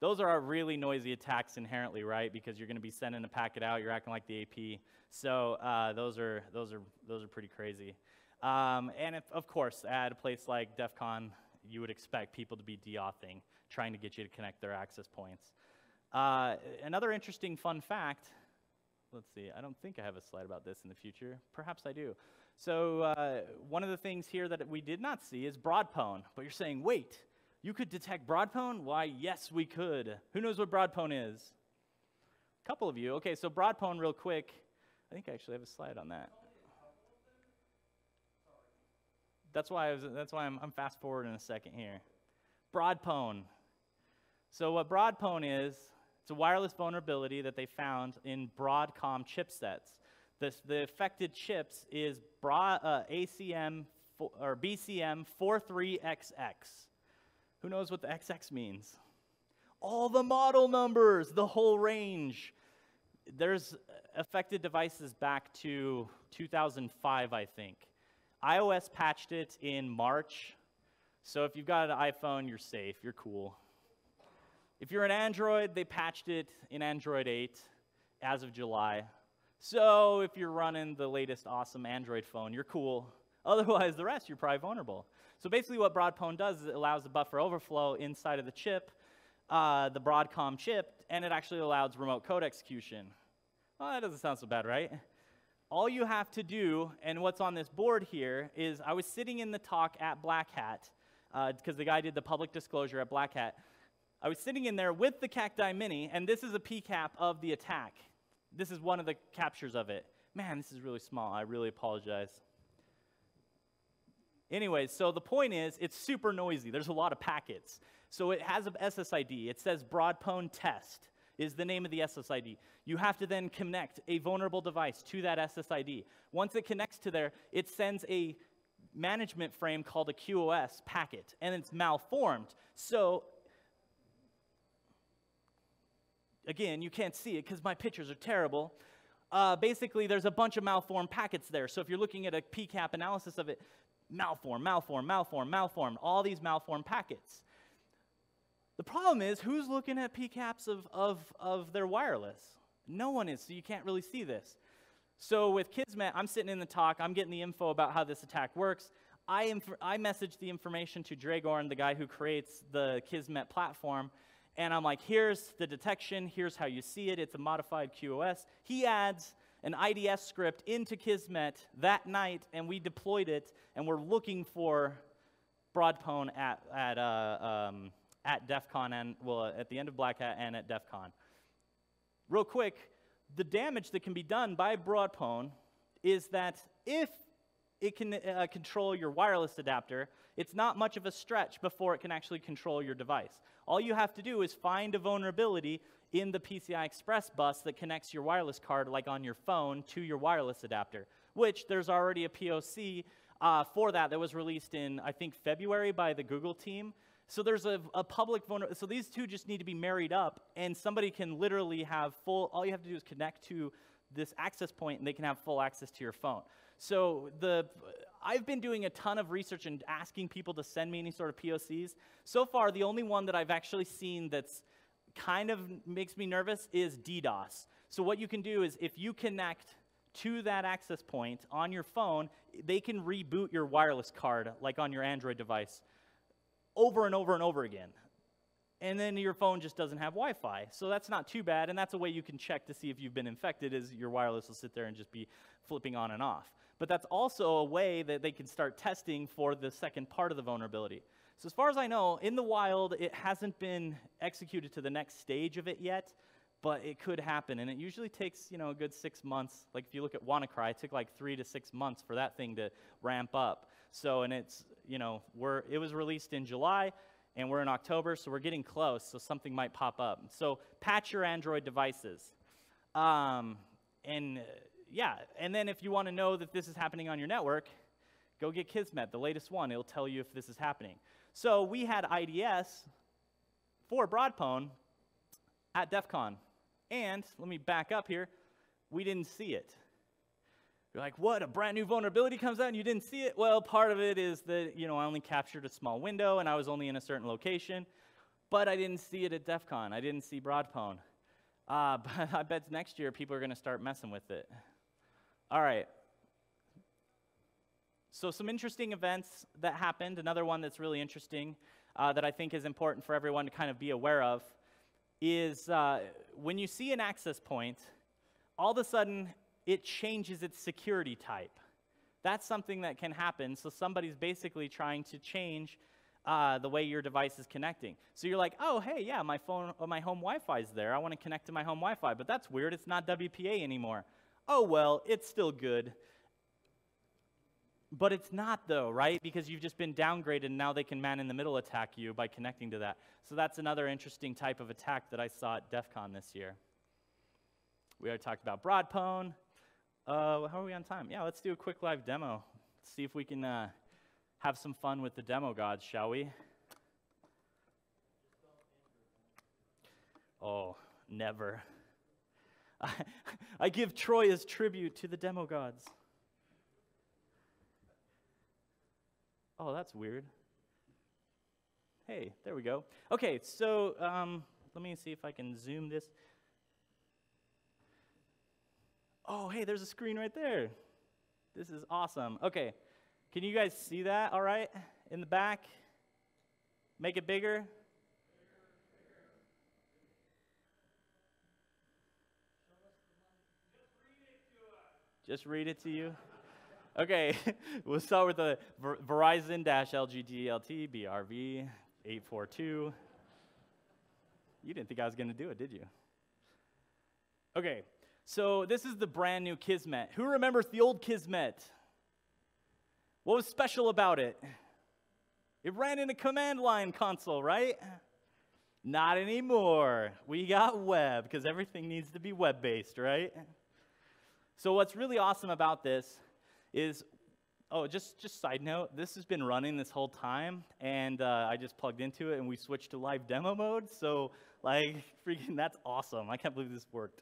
Those are our really noisy attacks inherently, right? Because you're going to be sending a packet out, you're acting like the AP. So uh, those are those are those are pretty crazy. Um, and if, of course, at a place like DEF CON, you would expect people to be deauthing, trying to get you to connect their access points. Uh, another interesting fun fact, let's see, I don't think I have a slide about this in the future. Perhaps I do. So uh, one of the things here that we did not see is Broadpwn. But you're saying, wait, you could detect Broadpwn? Why, yes, we could. Who knows what Broadpwn is? A couple of you. Okay, so Broadpwn, real quick. I think I actually have a slide on that. That's why, I was, that's why I'm, I'm fast forward in a second here. Broadpwn. So, what Broadpwn is, it's a wireless vulnerability that they found in Broadcom chipsets. The, the affected chips is broad, uh, ACM or BCM 43XX. Who knows what the XX means? All the model numbers, the whole range. There's affected devices back to 2005, I think iOS patched it in March. So if you've got an iPhone, you're safe, you're cool. If you're an Android, they patched it in Android 8 as of July. So if you're running the latest awesome Android phone, you're cool. Otherwise, the rest, you're probably vulnerable. So basically what Broadpwn does is it allows the buffer overflow inside of the chip, uh, the Broadcom chip, and it actually allows remote code execution. Oh, that doesn't sound so bad, right? All you have to do, and what's on this board here, is I was sitting in the talk at Black Hat, because uh, the guy did the public disclosure at Black Hat. I was sitting in there with the Cacti Mini, and this is a PCAP of the attack. This is one of the captures of it. Man, this is really small. I really apologize. Anyways, so the point is, it's super noisy. There's a lot of packets. So it has a SSID. It says Broadpwn test is the name of the SSID. You have to then connect a vulnerable device to that SSID. Once it connects to there, it sends a management frame called a QoS packet, and it's malformed. So again, you can't see it because my pictures are terrible. Uh, basically, there's a bunch of malformed packets there. So if you're looking at a PCAP analysis of it, malform, malform, malform, malform, all these malformed packets. The problem is, who's looking at PCAPs of, of, of their wireless? No one is, so you can't really see this. So with Kismet, I'm sitting in the talk, I'm getting the info about how this attack works. I, I message the information to Dragorn, the guy who creates the Kismet platform, and I'm like, here's the detection, here's how you see it, it's a modified QoS. He adds an IDS script into Kismet that night, and we deployed it, and we're looking for Broadpwn at, at, uh, um, at DEF CON, and well, at the end of Black Hat and at DEF CON. Real quick, the damage that can be done by Broadpwn is that if it can uh, control your wireless adapter, it's not much of a stretch before it can actually control your device. All you have to do is find a vulnerability in the PCI Express bus that connects your wireless card, like on your phone, to your wireless adapter, which there's already a POC uh, for that that was released in, I think, February by the Google team. So there's a, a public vulnerability. So these two just need to be married up, and somebody can literally have full, all you have to do is connect to this access point, and they can have full access to your phone. So the I've been doing a ton of research and asking people to send me any sort of POCs. So far, the only one that I've actually seen that's kind of makes me nervous is DDoS. So what you can do is if you connect to that access point on your phone, they can reboot your wireless card, like on your Android device, over and over and over again. And then your phone just doesn't have Wi-Fi. So that's not too bad, and that's a way you can check to see if you've been infected, is your wireless will sit there and just be flipping on and off. But that's also a way that they can start testing for the second part of the vulnerability. So as far as I know, in the wild, it hasn't been executed to the next stage of it yet, but it could happen. And it usually takes, you know, a good six months. Like if you look at WannaCry, it took like three to six months for that thing to ramp up. So, and it's, you know, we're, it was released in July, and we're in October, so we're getting close, so something might pop up. So patch your Android devices. Um, and yeah, and then if you want to know that this is happening on your network, go get Kismet, the latest one. It'll tell you if this is happening. So we had IDS for Broadpwn at DEF CON. And let me back up here. We didn't see it. You're like, what? A brand new vulnerability comes out and you didn't see it? Well, part of it is that, you know, I only captured a small window and I was only in a certain location, but I didn't see it at DEF CON. I didn't see Broadpwn. Uh, but I bet next year people are going to start messing with it. All right, so, some interesting events that happened. Another one that's really interesting uh, that I think is important for everyone to kind of be aware of is uh, when you see an access point, all of a sudden it changes its security type. That's something that can happen. So, somebody's basically trying to change uh, the way your device is connecting. So you're like, oh, hey, yeah, my phone, uh, my home Wi-Fi is there. I want to connect to my home Wi-Fi, but that's weird. It's not WPA anymore. Oh well, it's still good. But it's not, though, right? Because you've just been downgraded and now they can man in the middle attack you by connecting to that. So that's another interesting type of attack that I saw at DEF CON this year. We already talked about Broadpwn. Uh, how are we on time? Yeah, let's do a quick live demo. Let's see if we can uh, have some fun with the demo gods, shall we? Oh, never. I, give Troy as tribute to the demo gods. Oh, that's weird. Hey, there we go. Okay, so um, let me see if I can zoom this. Oh, hey, there's a screen right there. This is awesome. Okay, can you guys see that all right in the back? Make it bigger. Just read it to you. Okay, we'll start with the Ver- Verizon LGTLT BRV 842. You didn't think I was going to do it, did you? Okay, so this is the brand new Kismet. Who remembers the old Kismet? What was special about it? It ran in a command line console, right? Not anymore. We got web because everything needs to be web based, right? So, what's really awesome about this is oh, just, just side note, this has been running this whole time, and uh, I just plugged into it and we switched to live demo mode. So, like, freaking, that's awesome. I can't believe this worked.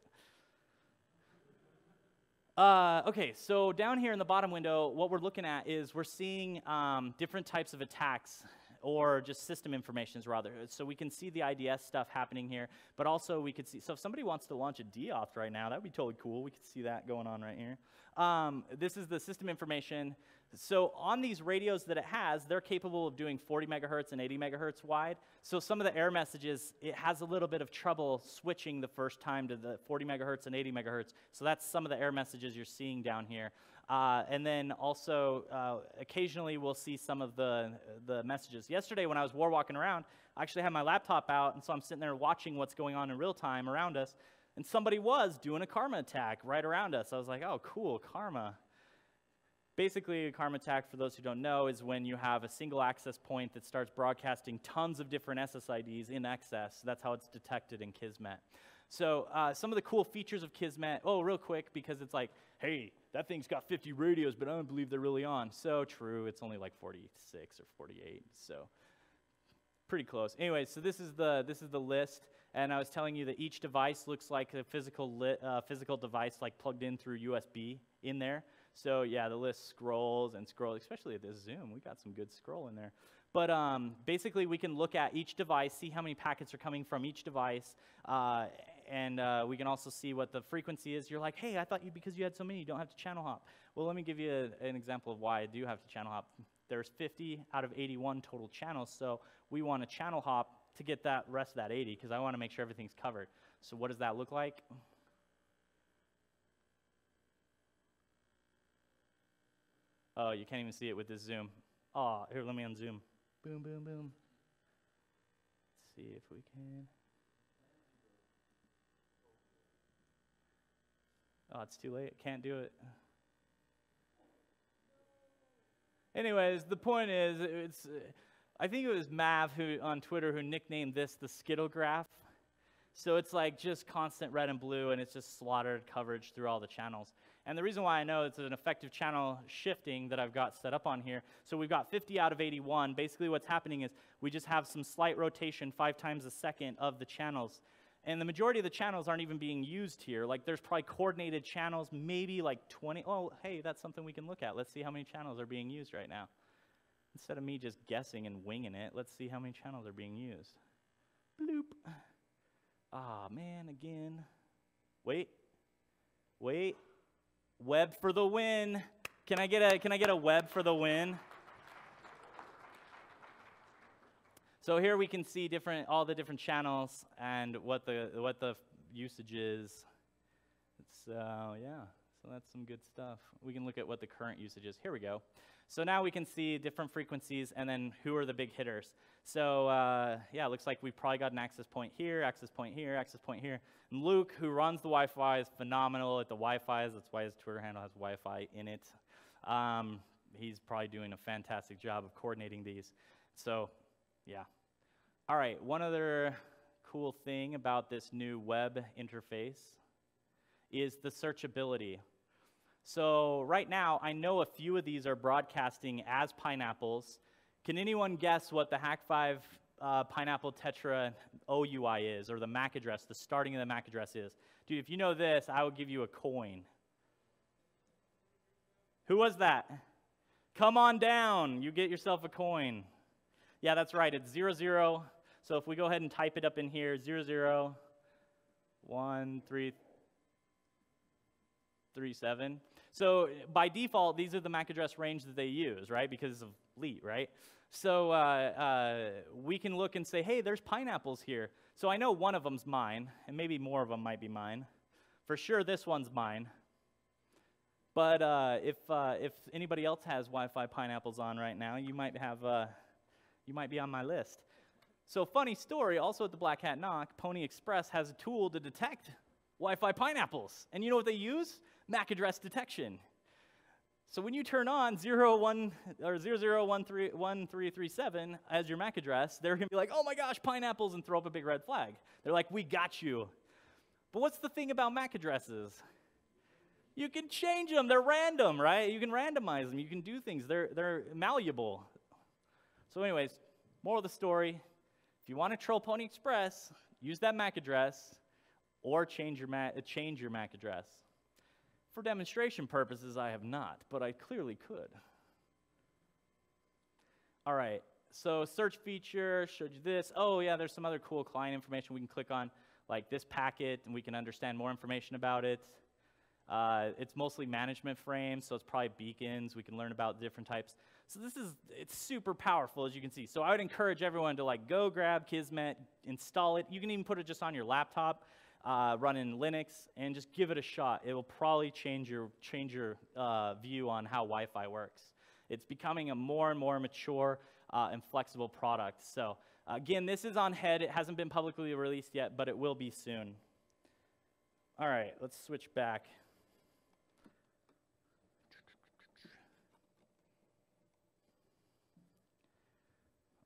Uh, okay, so down here in the bottom window, what we're looking at is we're seeing um, different types of attacks or just system informations rather. So we can see the IDS stuff happening here, but also we could see, so if somebody wants to launch a deauth right now, that would be totally cool. We could see that going on right here. Um, this is the system information. So on these radios that it has, they're capable of doing 40 megahertz and 80 megahertz wide. So some of the error messages, it has a little bit of trouble switching the first time to the 40 megahertz and 80 megahertz. So that's some of the error messages you're seeing down here. Uh, and then also, uh, occasionally we'll see some of the, the messages. Yesterday, when I was war walking around, I actually had my laptop out, and so I'm sitting there watching what's going on in real time around us. And somebody was doing a karma attack right around us. I was like, oh, cool, karma. Basically, a karma attack, for those who don't know, is when you have a single access point that starts broadcasting tons of different SSIDs in excess. That's how it's detected in Kismet. So, uh, some of the cool features of Kismet, oh, real quick, because it's like, hey, that thing's got 50 radios, but I don't believe they're really on. So true, it's only like 46 or 48. So, pretty close. Anyway, so this is the this is the list, and I was telling you that each device looks like a physical lit, uh, physical device, like plugged in through USB in there. So yeah, the list scrolls and scrolls, especially at this Zoom. We got some good scroll in there. But um, basically, we can look at each device, see how many packets are coming from each device, uh, and uh, we can also see what the frequency is. You're like, hey, I thought you because you had so many, you don't have to channel hop. Well, let me give you a, an example of why I do have to channel hop. There's 50 out of 81 total channels, so we want to channel hop to get that rest of that 80 because I want to make sure everything's covered. So what does that look like? Oh, you can't even see it with this zoom. Oh, here, let me unzoom. Boom, boom, boom. Let's see if we can. Oh, it's too late. Can't do it. Anyways, the point is, it's. Uh, I think it was Mav who on Twitter who nicknamed this the Skittle graph. So it's like just constant red and blue, and it's just slaughtered coverage through all the channels. And the reason why I know it's an effective channel shifting that I've got set up on here, so we've got 50 out of 81. Basically what's happening is we just have some slight rotation five times a second of the channels. And the majority of the channels aren't even being used here. Like there's probably coordinated channels, maybe like 20. Oh, hey, that's something we can look at. Let's see how many channels are being used right now. Instead of me just guessing and winging it, let's see how many channels are being used. Bloop. Ah, man, again. Wait. Wait. Web for the win. Can I get a can I get a web for the win? So here we can see different all the different channels and what the what the usage is. So uh, yeah, so that's some good stuff. We can look at what the current usage is. Here we go. So now we can see different frequencies and then who are the big hitters. So uh, yeah, looks like we've probably got an access point here, access point here, access point here. And Luke, who runs the Wi-Fi, is phenomenal at the Wi-Fi. That's why his Twitter handle has Wi-Fi in it. Um, he's probably doing a fantastic job of coordinating these. So yeah. All right, one other cool thing about this new web interface is the searchability. So right now, I know a few of these are broadcasting as pineapples, can anyone guess what the Hak5 uh, Pineapple Tetra OUI is, or the MAC address, the starting of the MAC address is? Dude, if you know this, I will give you a coin. Who was that? Come on down. You get yourself a coin. Yeah, that's right. It's 00. So if we go ahead and type it up in here, 00, zero, 1, 3, 3, 7. So by default, these are the MAC address range that they use, right? Because of LEET, right? So uh, uh, we can look and say, hey, there's pineapples here. So I know one of them's mine, and maybe more of them might be mine. For sure, this one's mine. But uh, if, uh, if anybody else has Wi-Fi pineapples on right now, you might have, uh, you might be on my list. So funny story, also at the Black Hat NOC, Pwnie Express has a tool to detect Wi-Fi pineapples. And you know what they use? MAC address detection. So when you turn on 01 or 001337 as your MAC address, they're going to be like, oh my gosh, pineapples, and throw up a big red flag. They're like, we got you. But what's the thing about MAC addresses? You can change them. They're random, right? You can randomize them. You can do things. They're, they're malleable. So, anyways, moral of the story if you want to troll Pwnie Express, use that MAC address or change your, MAC, uh, change your MAC address. For demonstration purposes, I have not, but I clearly could. All right, so search feature showed you this. Oh, yeah, there's some other cool client information we can click on, like this packet, and we can understand more information about it. Uh, it's mostly management frames, so it's probably beacons. We can learn about different types. So this is, it's super powerful, as you can see. So I would encourage everyone to like go grab Kismet, install it. You can even put it just on your laptop uh, in Linux and just give it a shot. It will probably change your, change your uh, view on how Wi-Fi works. It's becoming a more and more mature uh, and flexible product. So again, this is on head. It hasn't been publicly released yet, but it will be soon. All right, let's switch back.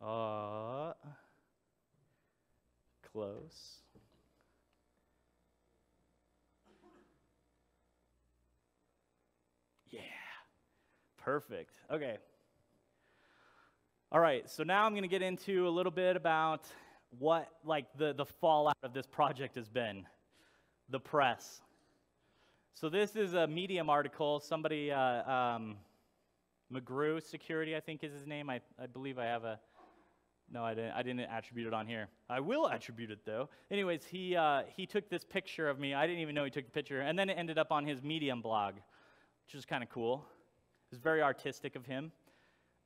Uh, close. Yeah. Perfect. Okay. All right, so now I'm going to get into a little bit about what like the, the fallout of this project has been. The press. So this is a Medium article. Somebody, uh, um, McGrew Security, I think is his name. I, I believe I have a, no, I didn't, I didn't attribute it on here. I will attribute it though. Anyways, he, uh, he took this picture of me. I didn't even know he took the picture. And then it ended up on his Medium blog which is kind of cool. It was very artistic of him.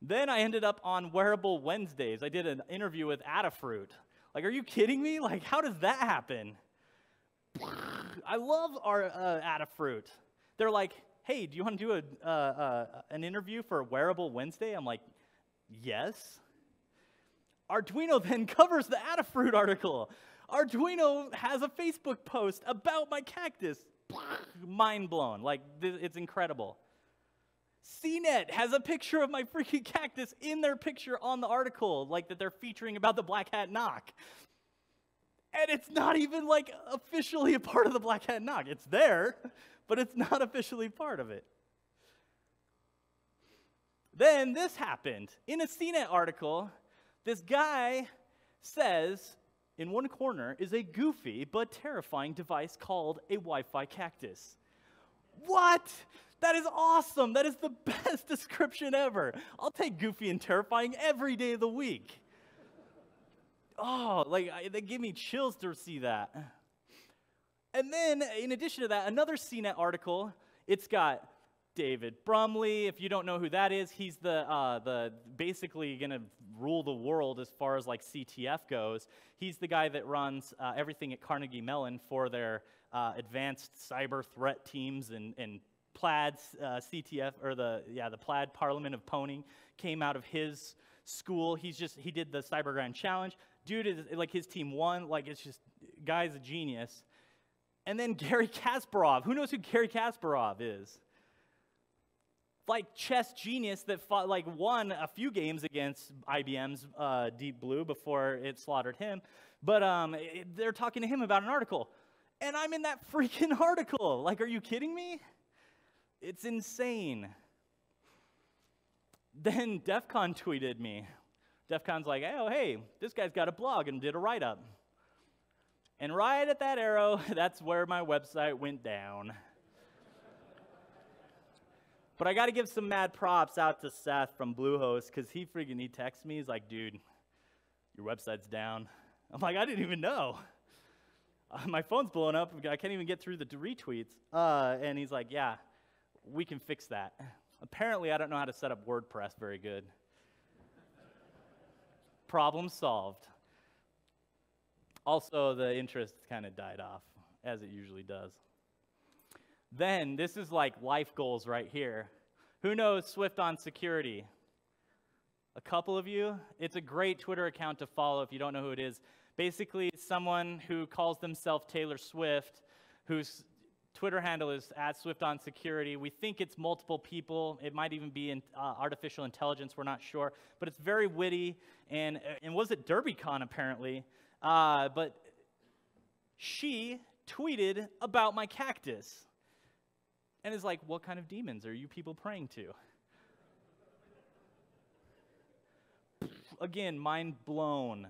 Then I ended up on Wearable Wednesdays. I did an interview with Adafruit. Like, are you kidding me? Like, how does that happen? I love our uh, Adafruit. They're like, hey, do you want to do a, uh, uh, an interview for Wearable Wednesday? I'm like, yes. Arduino then covers the Adafruit article. Arduino has a Facebook post about my cactus mind blown. Like, it's incredible. CNET has a picture of my freaking cactus in their picture on the article, like that they're featuring about the Black Hat NOC. And it's not even like officially a part of the Black Hat NOC. It's there, but it's not officially part of it. Then this happened. In a CNET article, this guy says in one corner is a goofy but terrifying device called a Wi Fi cactus. What? That is awesome. That is the best description ever. I'll take goofy and terrifying every day of the week. Oh, like I, they give me chills to see that. And then, in addition to that, another CNET article. It's got David Brumley. If you don't know who that is, he's the, uh, the basically going to rule the world as far as like CTF goes. He's the guy that runs uh, everything at Carnegie Mellon for their uh, advanced cyber threat teams and, and Plaid uh, CTF or the yeah the Plaid Parliament of Pwning came out of his school. He's just he did the Cyber Grand Challenge. Dude is like his team won. Like it's just guy's a genius. And then Gary Kasparov. Who knows who Gary Kasparov is? Like chess genius that fought, like won a few games against IBM's uh, Deep Blue before it slaughtered him. But um, it, they're talking to him about an article, and I'm in that freaking article. Like, are you kidding me? It's insane. Then DEF CON tweeted me. DEF CON's like, oh, hey, this guy's got a blog and did a write up. And right at that arrow, that's where my website went down. But I got to give some mad props out to Seth from Bluehost because he freaking he texts me. He's like, dude, your website's down. I'm like, I didn't even know. Uh, my phone's blowing up. I can't even get through the retweets. Uh, and he's like, yeah, we can fix that. Apparently, I don't know how to set up WordPress very good. Problem solved. Also, the interest kind of died off, as it usually does. Then, this is like life goals right here. Who knows Swift on security? A couple of you? It's a great Twitter account to follow if you don't know who it is. Basically, someone who calls themselves Taylor Swift, whose Twitter handle is at Swift on Security. We think it's multiple people. It might even be in, uh, artificial intelligence. We're not sure. But it's very witty. And, and was it DerbyCon, apparently? Uh, but she tweeted about my cactus and is like, What kind of demons are you people praying to? Again, mind blown.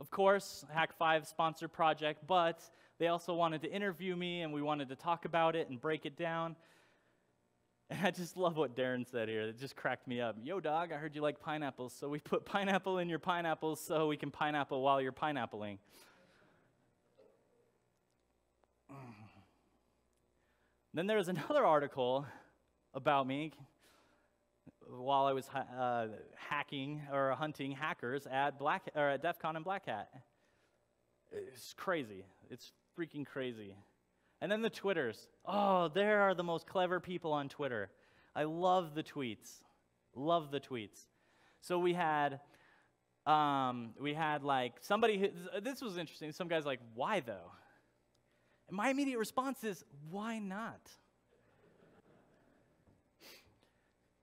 Of course, Hak5 sponsored project, but they also wanted to interview me and we wanted to talk about it and break it down. And I just love what Darren said here. It just cracked me up. Yo, dog, I heard you like pineapples, so we put pineapple in your pineapples so we can pineapple while you're pineappling. Then there was another article about me while I was uh, hacking or hunting hackers at Black or at DEF CON and Black Hat. It's crazy. It's freaking crazy. And then the Twitters. Oh, there are the most clever people on Twitter. I love the tweets. Love the tweets. So we had, um, we had like somebody. This was interesting. Some guys like, why though? My immediate response is, why not?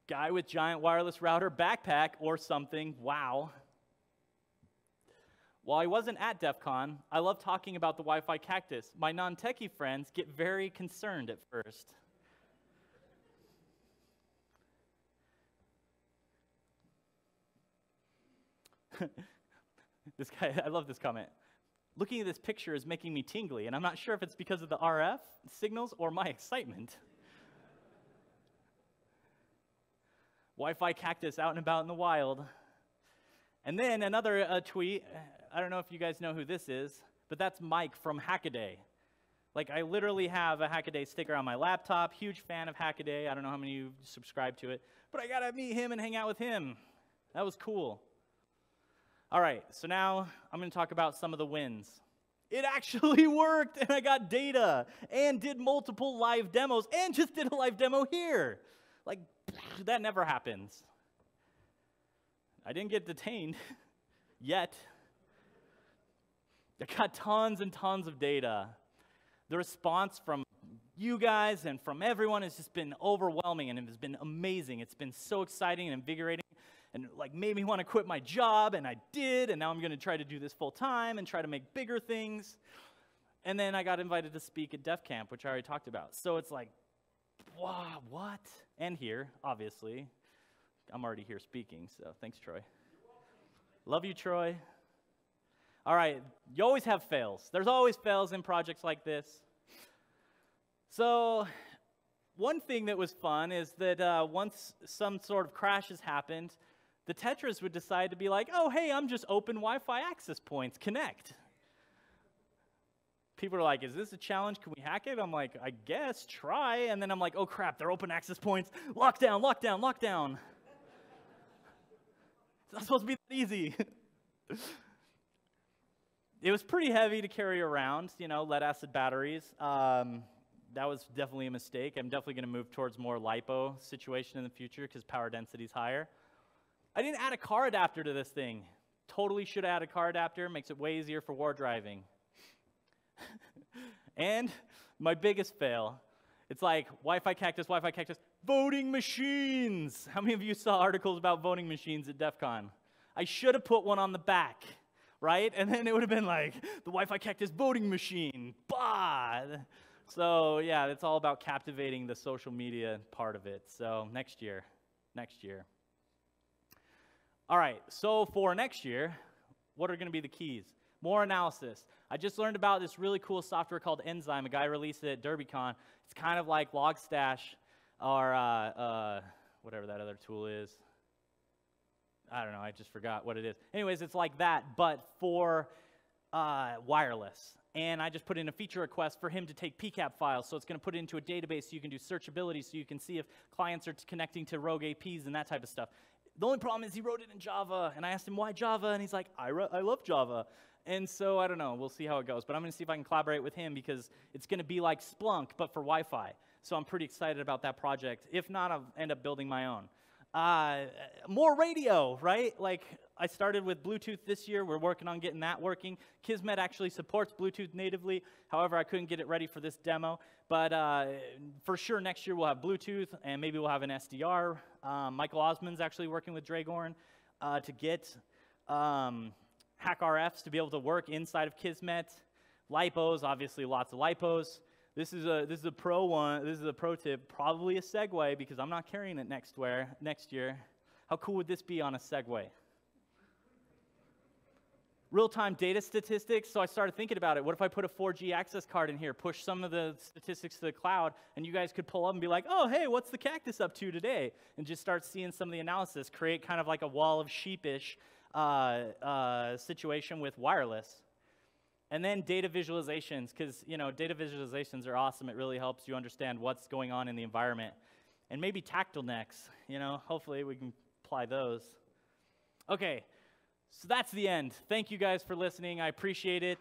Guy with giant wireless router backpack or something. Wow. While I wasn't at DEF CON, I love talking about the Wi Fi cactus. My non techie friends get very concerned at first. this guy, I love this comment. Looking at this picture is making me tingly, and I'm not sure if it's because of the RF signals or my excitement. Wi Fi cactus out and about in the wild. And then another uh, tweet I don't know if you guys know who this is, but that's Mike from Hackaday. Like, I literally have a Hackaday sticker on my laptop. Huge fan of Hackaday. I don't know how many of you subscribe to it, but I got to meet him and hang out with him. That was cool. All right, so now I'm going to talk about some of the wins. It actually worked, and I got data, and did multiple live demos, and just did a live demo here. Like, that never happens. I didn't get detained yet. I got tons and tons of data. The response from you guys and from everyone has just been overwhelming and it has been amazing. It's been so exciting and invigorating and like made me want to quit my job and I did and now I'm going to try to do this full time and try to make bigger things. And then I got invited to speak at DefCamp, which I already talked about. So it's like, wow, what? And here, obviously. I'm already here speaking, so thanks, Troy. Love you, Troy. All right, you always have fails. There's always fails in projects like this. So, one thing that was fun is that uh, once some sort of crash has happened, the Tetras would decide to be like, oh, hey, I'm just open Wi Fi access points, connect. People are like, is this a challenge? Can we hack it? I'm like, I guess, try. And then I'm like, oh crap, they're open access points. Lockdown, lockdown, lockdown. it's not supposed to be that easy. it was pretty heavy to carry around, you know, lead acid batteries. Um, that was definitely a mistake. I'm definitely going to move towards more LiPo situation in the future because power density is higher. I didn't add a car adapter to this thing. Totally should add a car adapter. Makes it way easier for war driving. and my biggest fail, it's like Wi-Fi cactus, Wi-Fi cactus, voting machines. How many of you saw articles about voting machines at DEF CON? I should have put one on the back right? And then it would have been like the Wi Fi cactus voting machine. Bah! So, yeah, it's all about captivating the social media part of it. So, next year, next year. All right, so for next year, what are going to be the keys? More analysis. I just learned about this really cool software called nzyme. A guy released it at DerbyCon. It's kind of like Logstash or uh, uh, whatever that other tool is. I don't know, I just forgot what it is. Anyways, it's like that, but for uh, wireless. And I just put in a feature request for him to take PCAP files. So it's going to put it into a database so you can do searchability so you can see if clients are connecting to rogue APs and that type of stuff. The only problem is he wrote it in Java. And I asked him, why Java? And he's like, I, I love Java. And so I don't know. We'll see how it goes. But I'm going to see if I can collaborate with him because it's going to be like Splunk, but for Wi Fi. So I'm pretty excited about that project. If not, I'll end up building my own. Uh, more radio, right? Like I started with Bluetooth this year. We're working on getting that working. Kismet actually supports Bluetooth natively. However, I couldn't get it ready for this demo. But uh, for sure, next year we'll have Bluetooth and maybe we'll have an SDR. Um, Michael Ossmann's actually working with Dragorn uh, to get um, HackRFs to be able to work inside of Kismet. LiPos, obviously lots of LiPos. This is a this is a pro one. This is a pro tip. Probably a Segway because I'm not carrying it next where next year. How cool would this be on a Segway? Real-time data statistics. So I started thinking about it. What if I put a 4G access card in here, push some of the statistics to the cloud, and you guys could pull up and be like, "Oh, hey, what's the cactus up to today?" And just start seeing some of the analysis. Create kind of like a wall of sheepish uh, uh, situation with wireless. And then data visualizations, because you know data visualizations are awesome. It really helps you understand what's going on in the environment. And maybe tactile necks. You know, hopefully we can apply those. Okay, so that's the end. Thank you guys for listening. I appreciate it.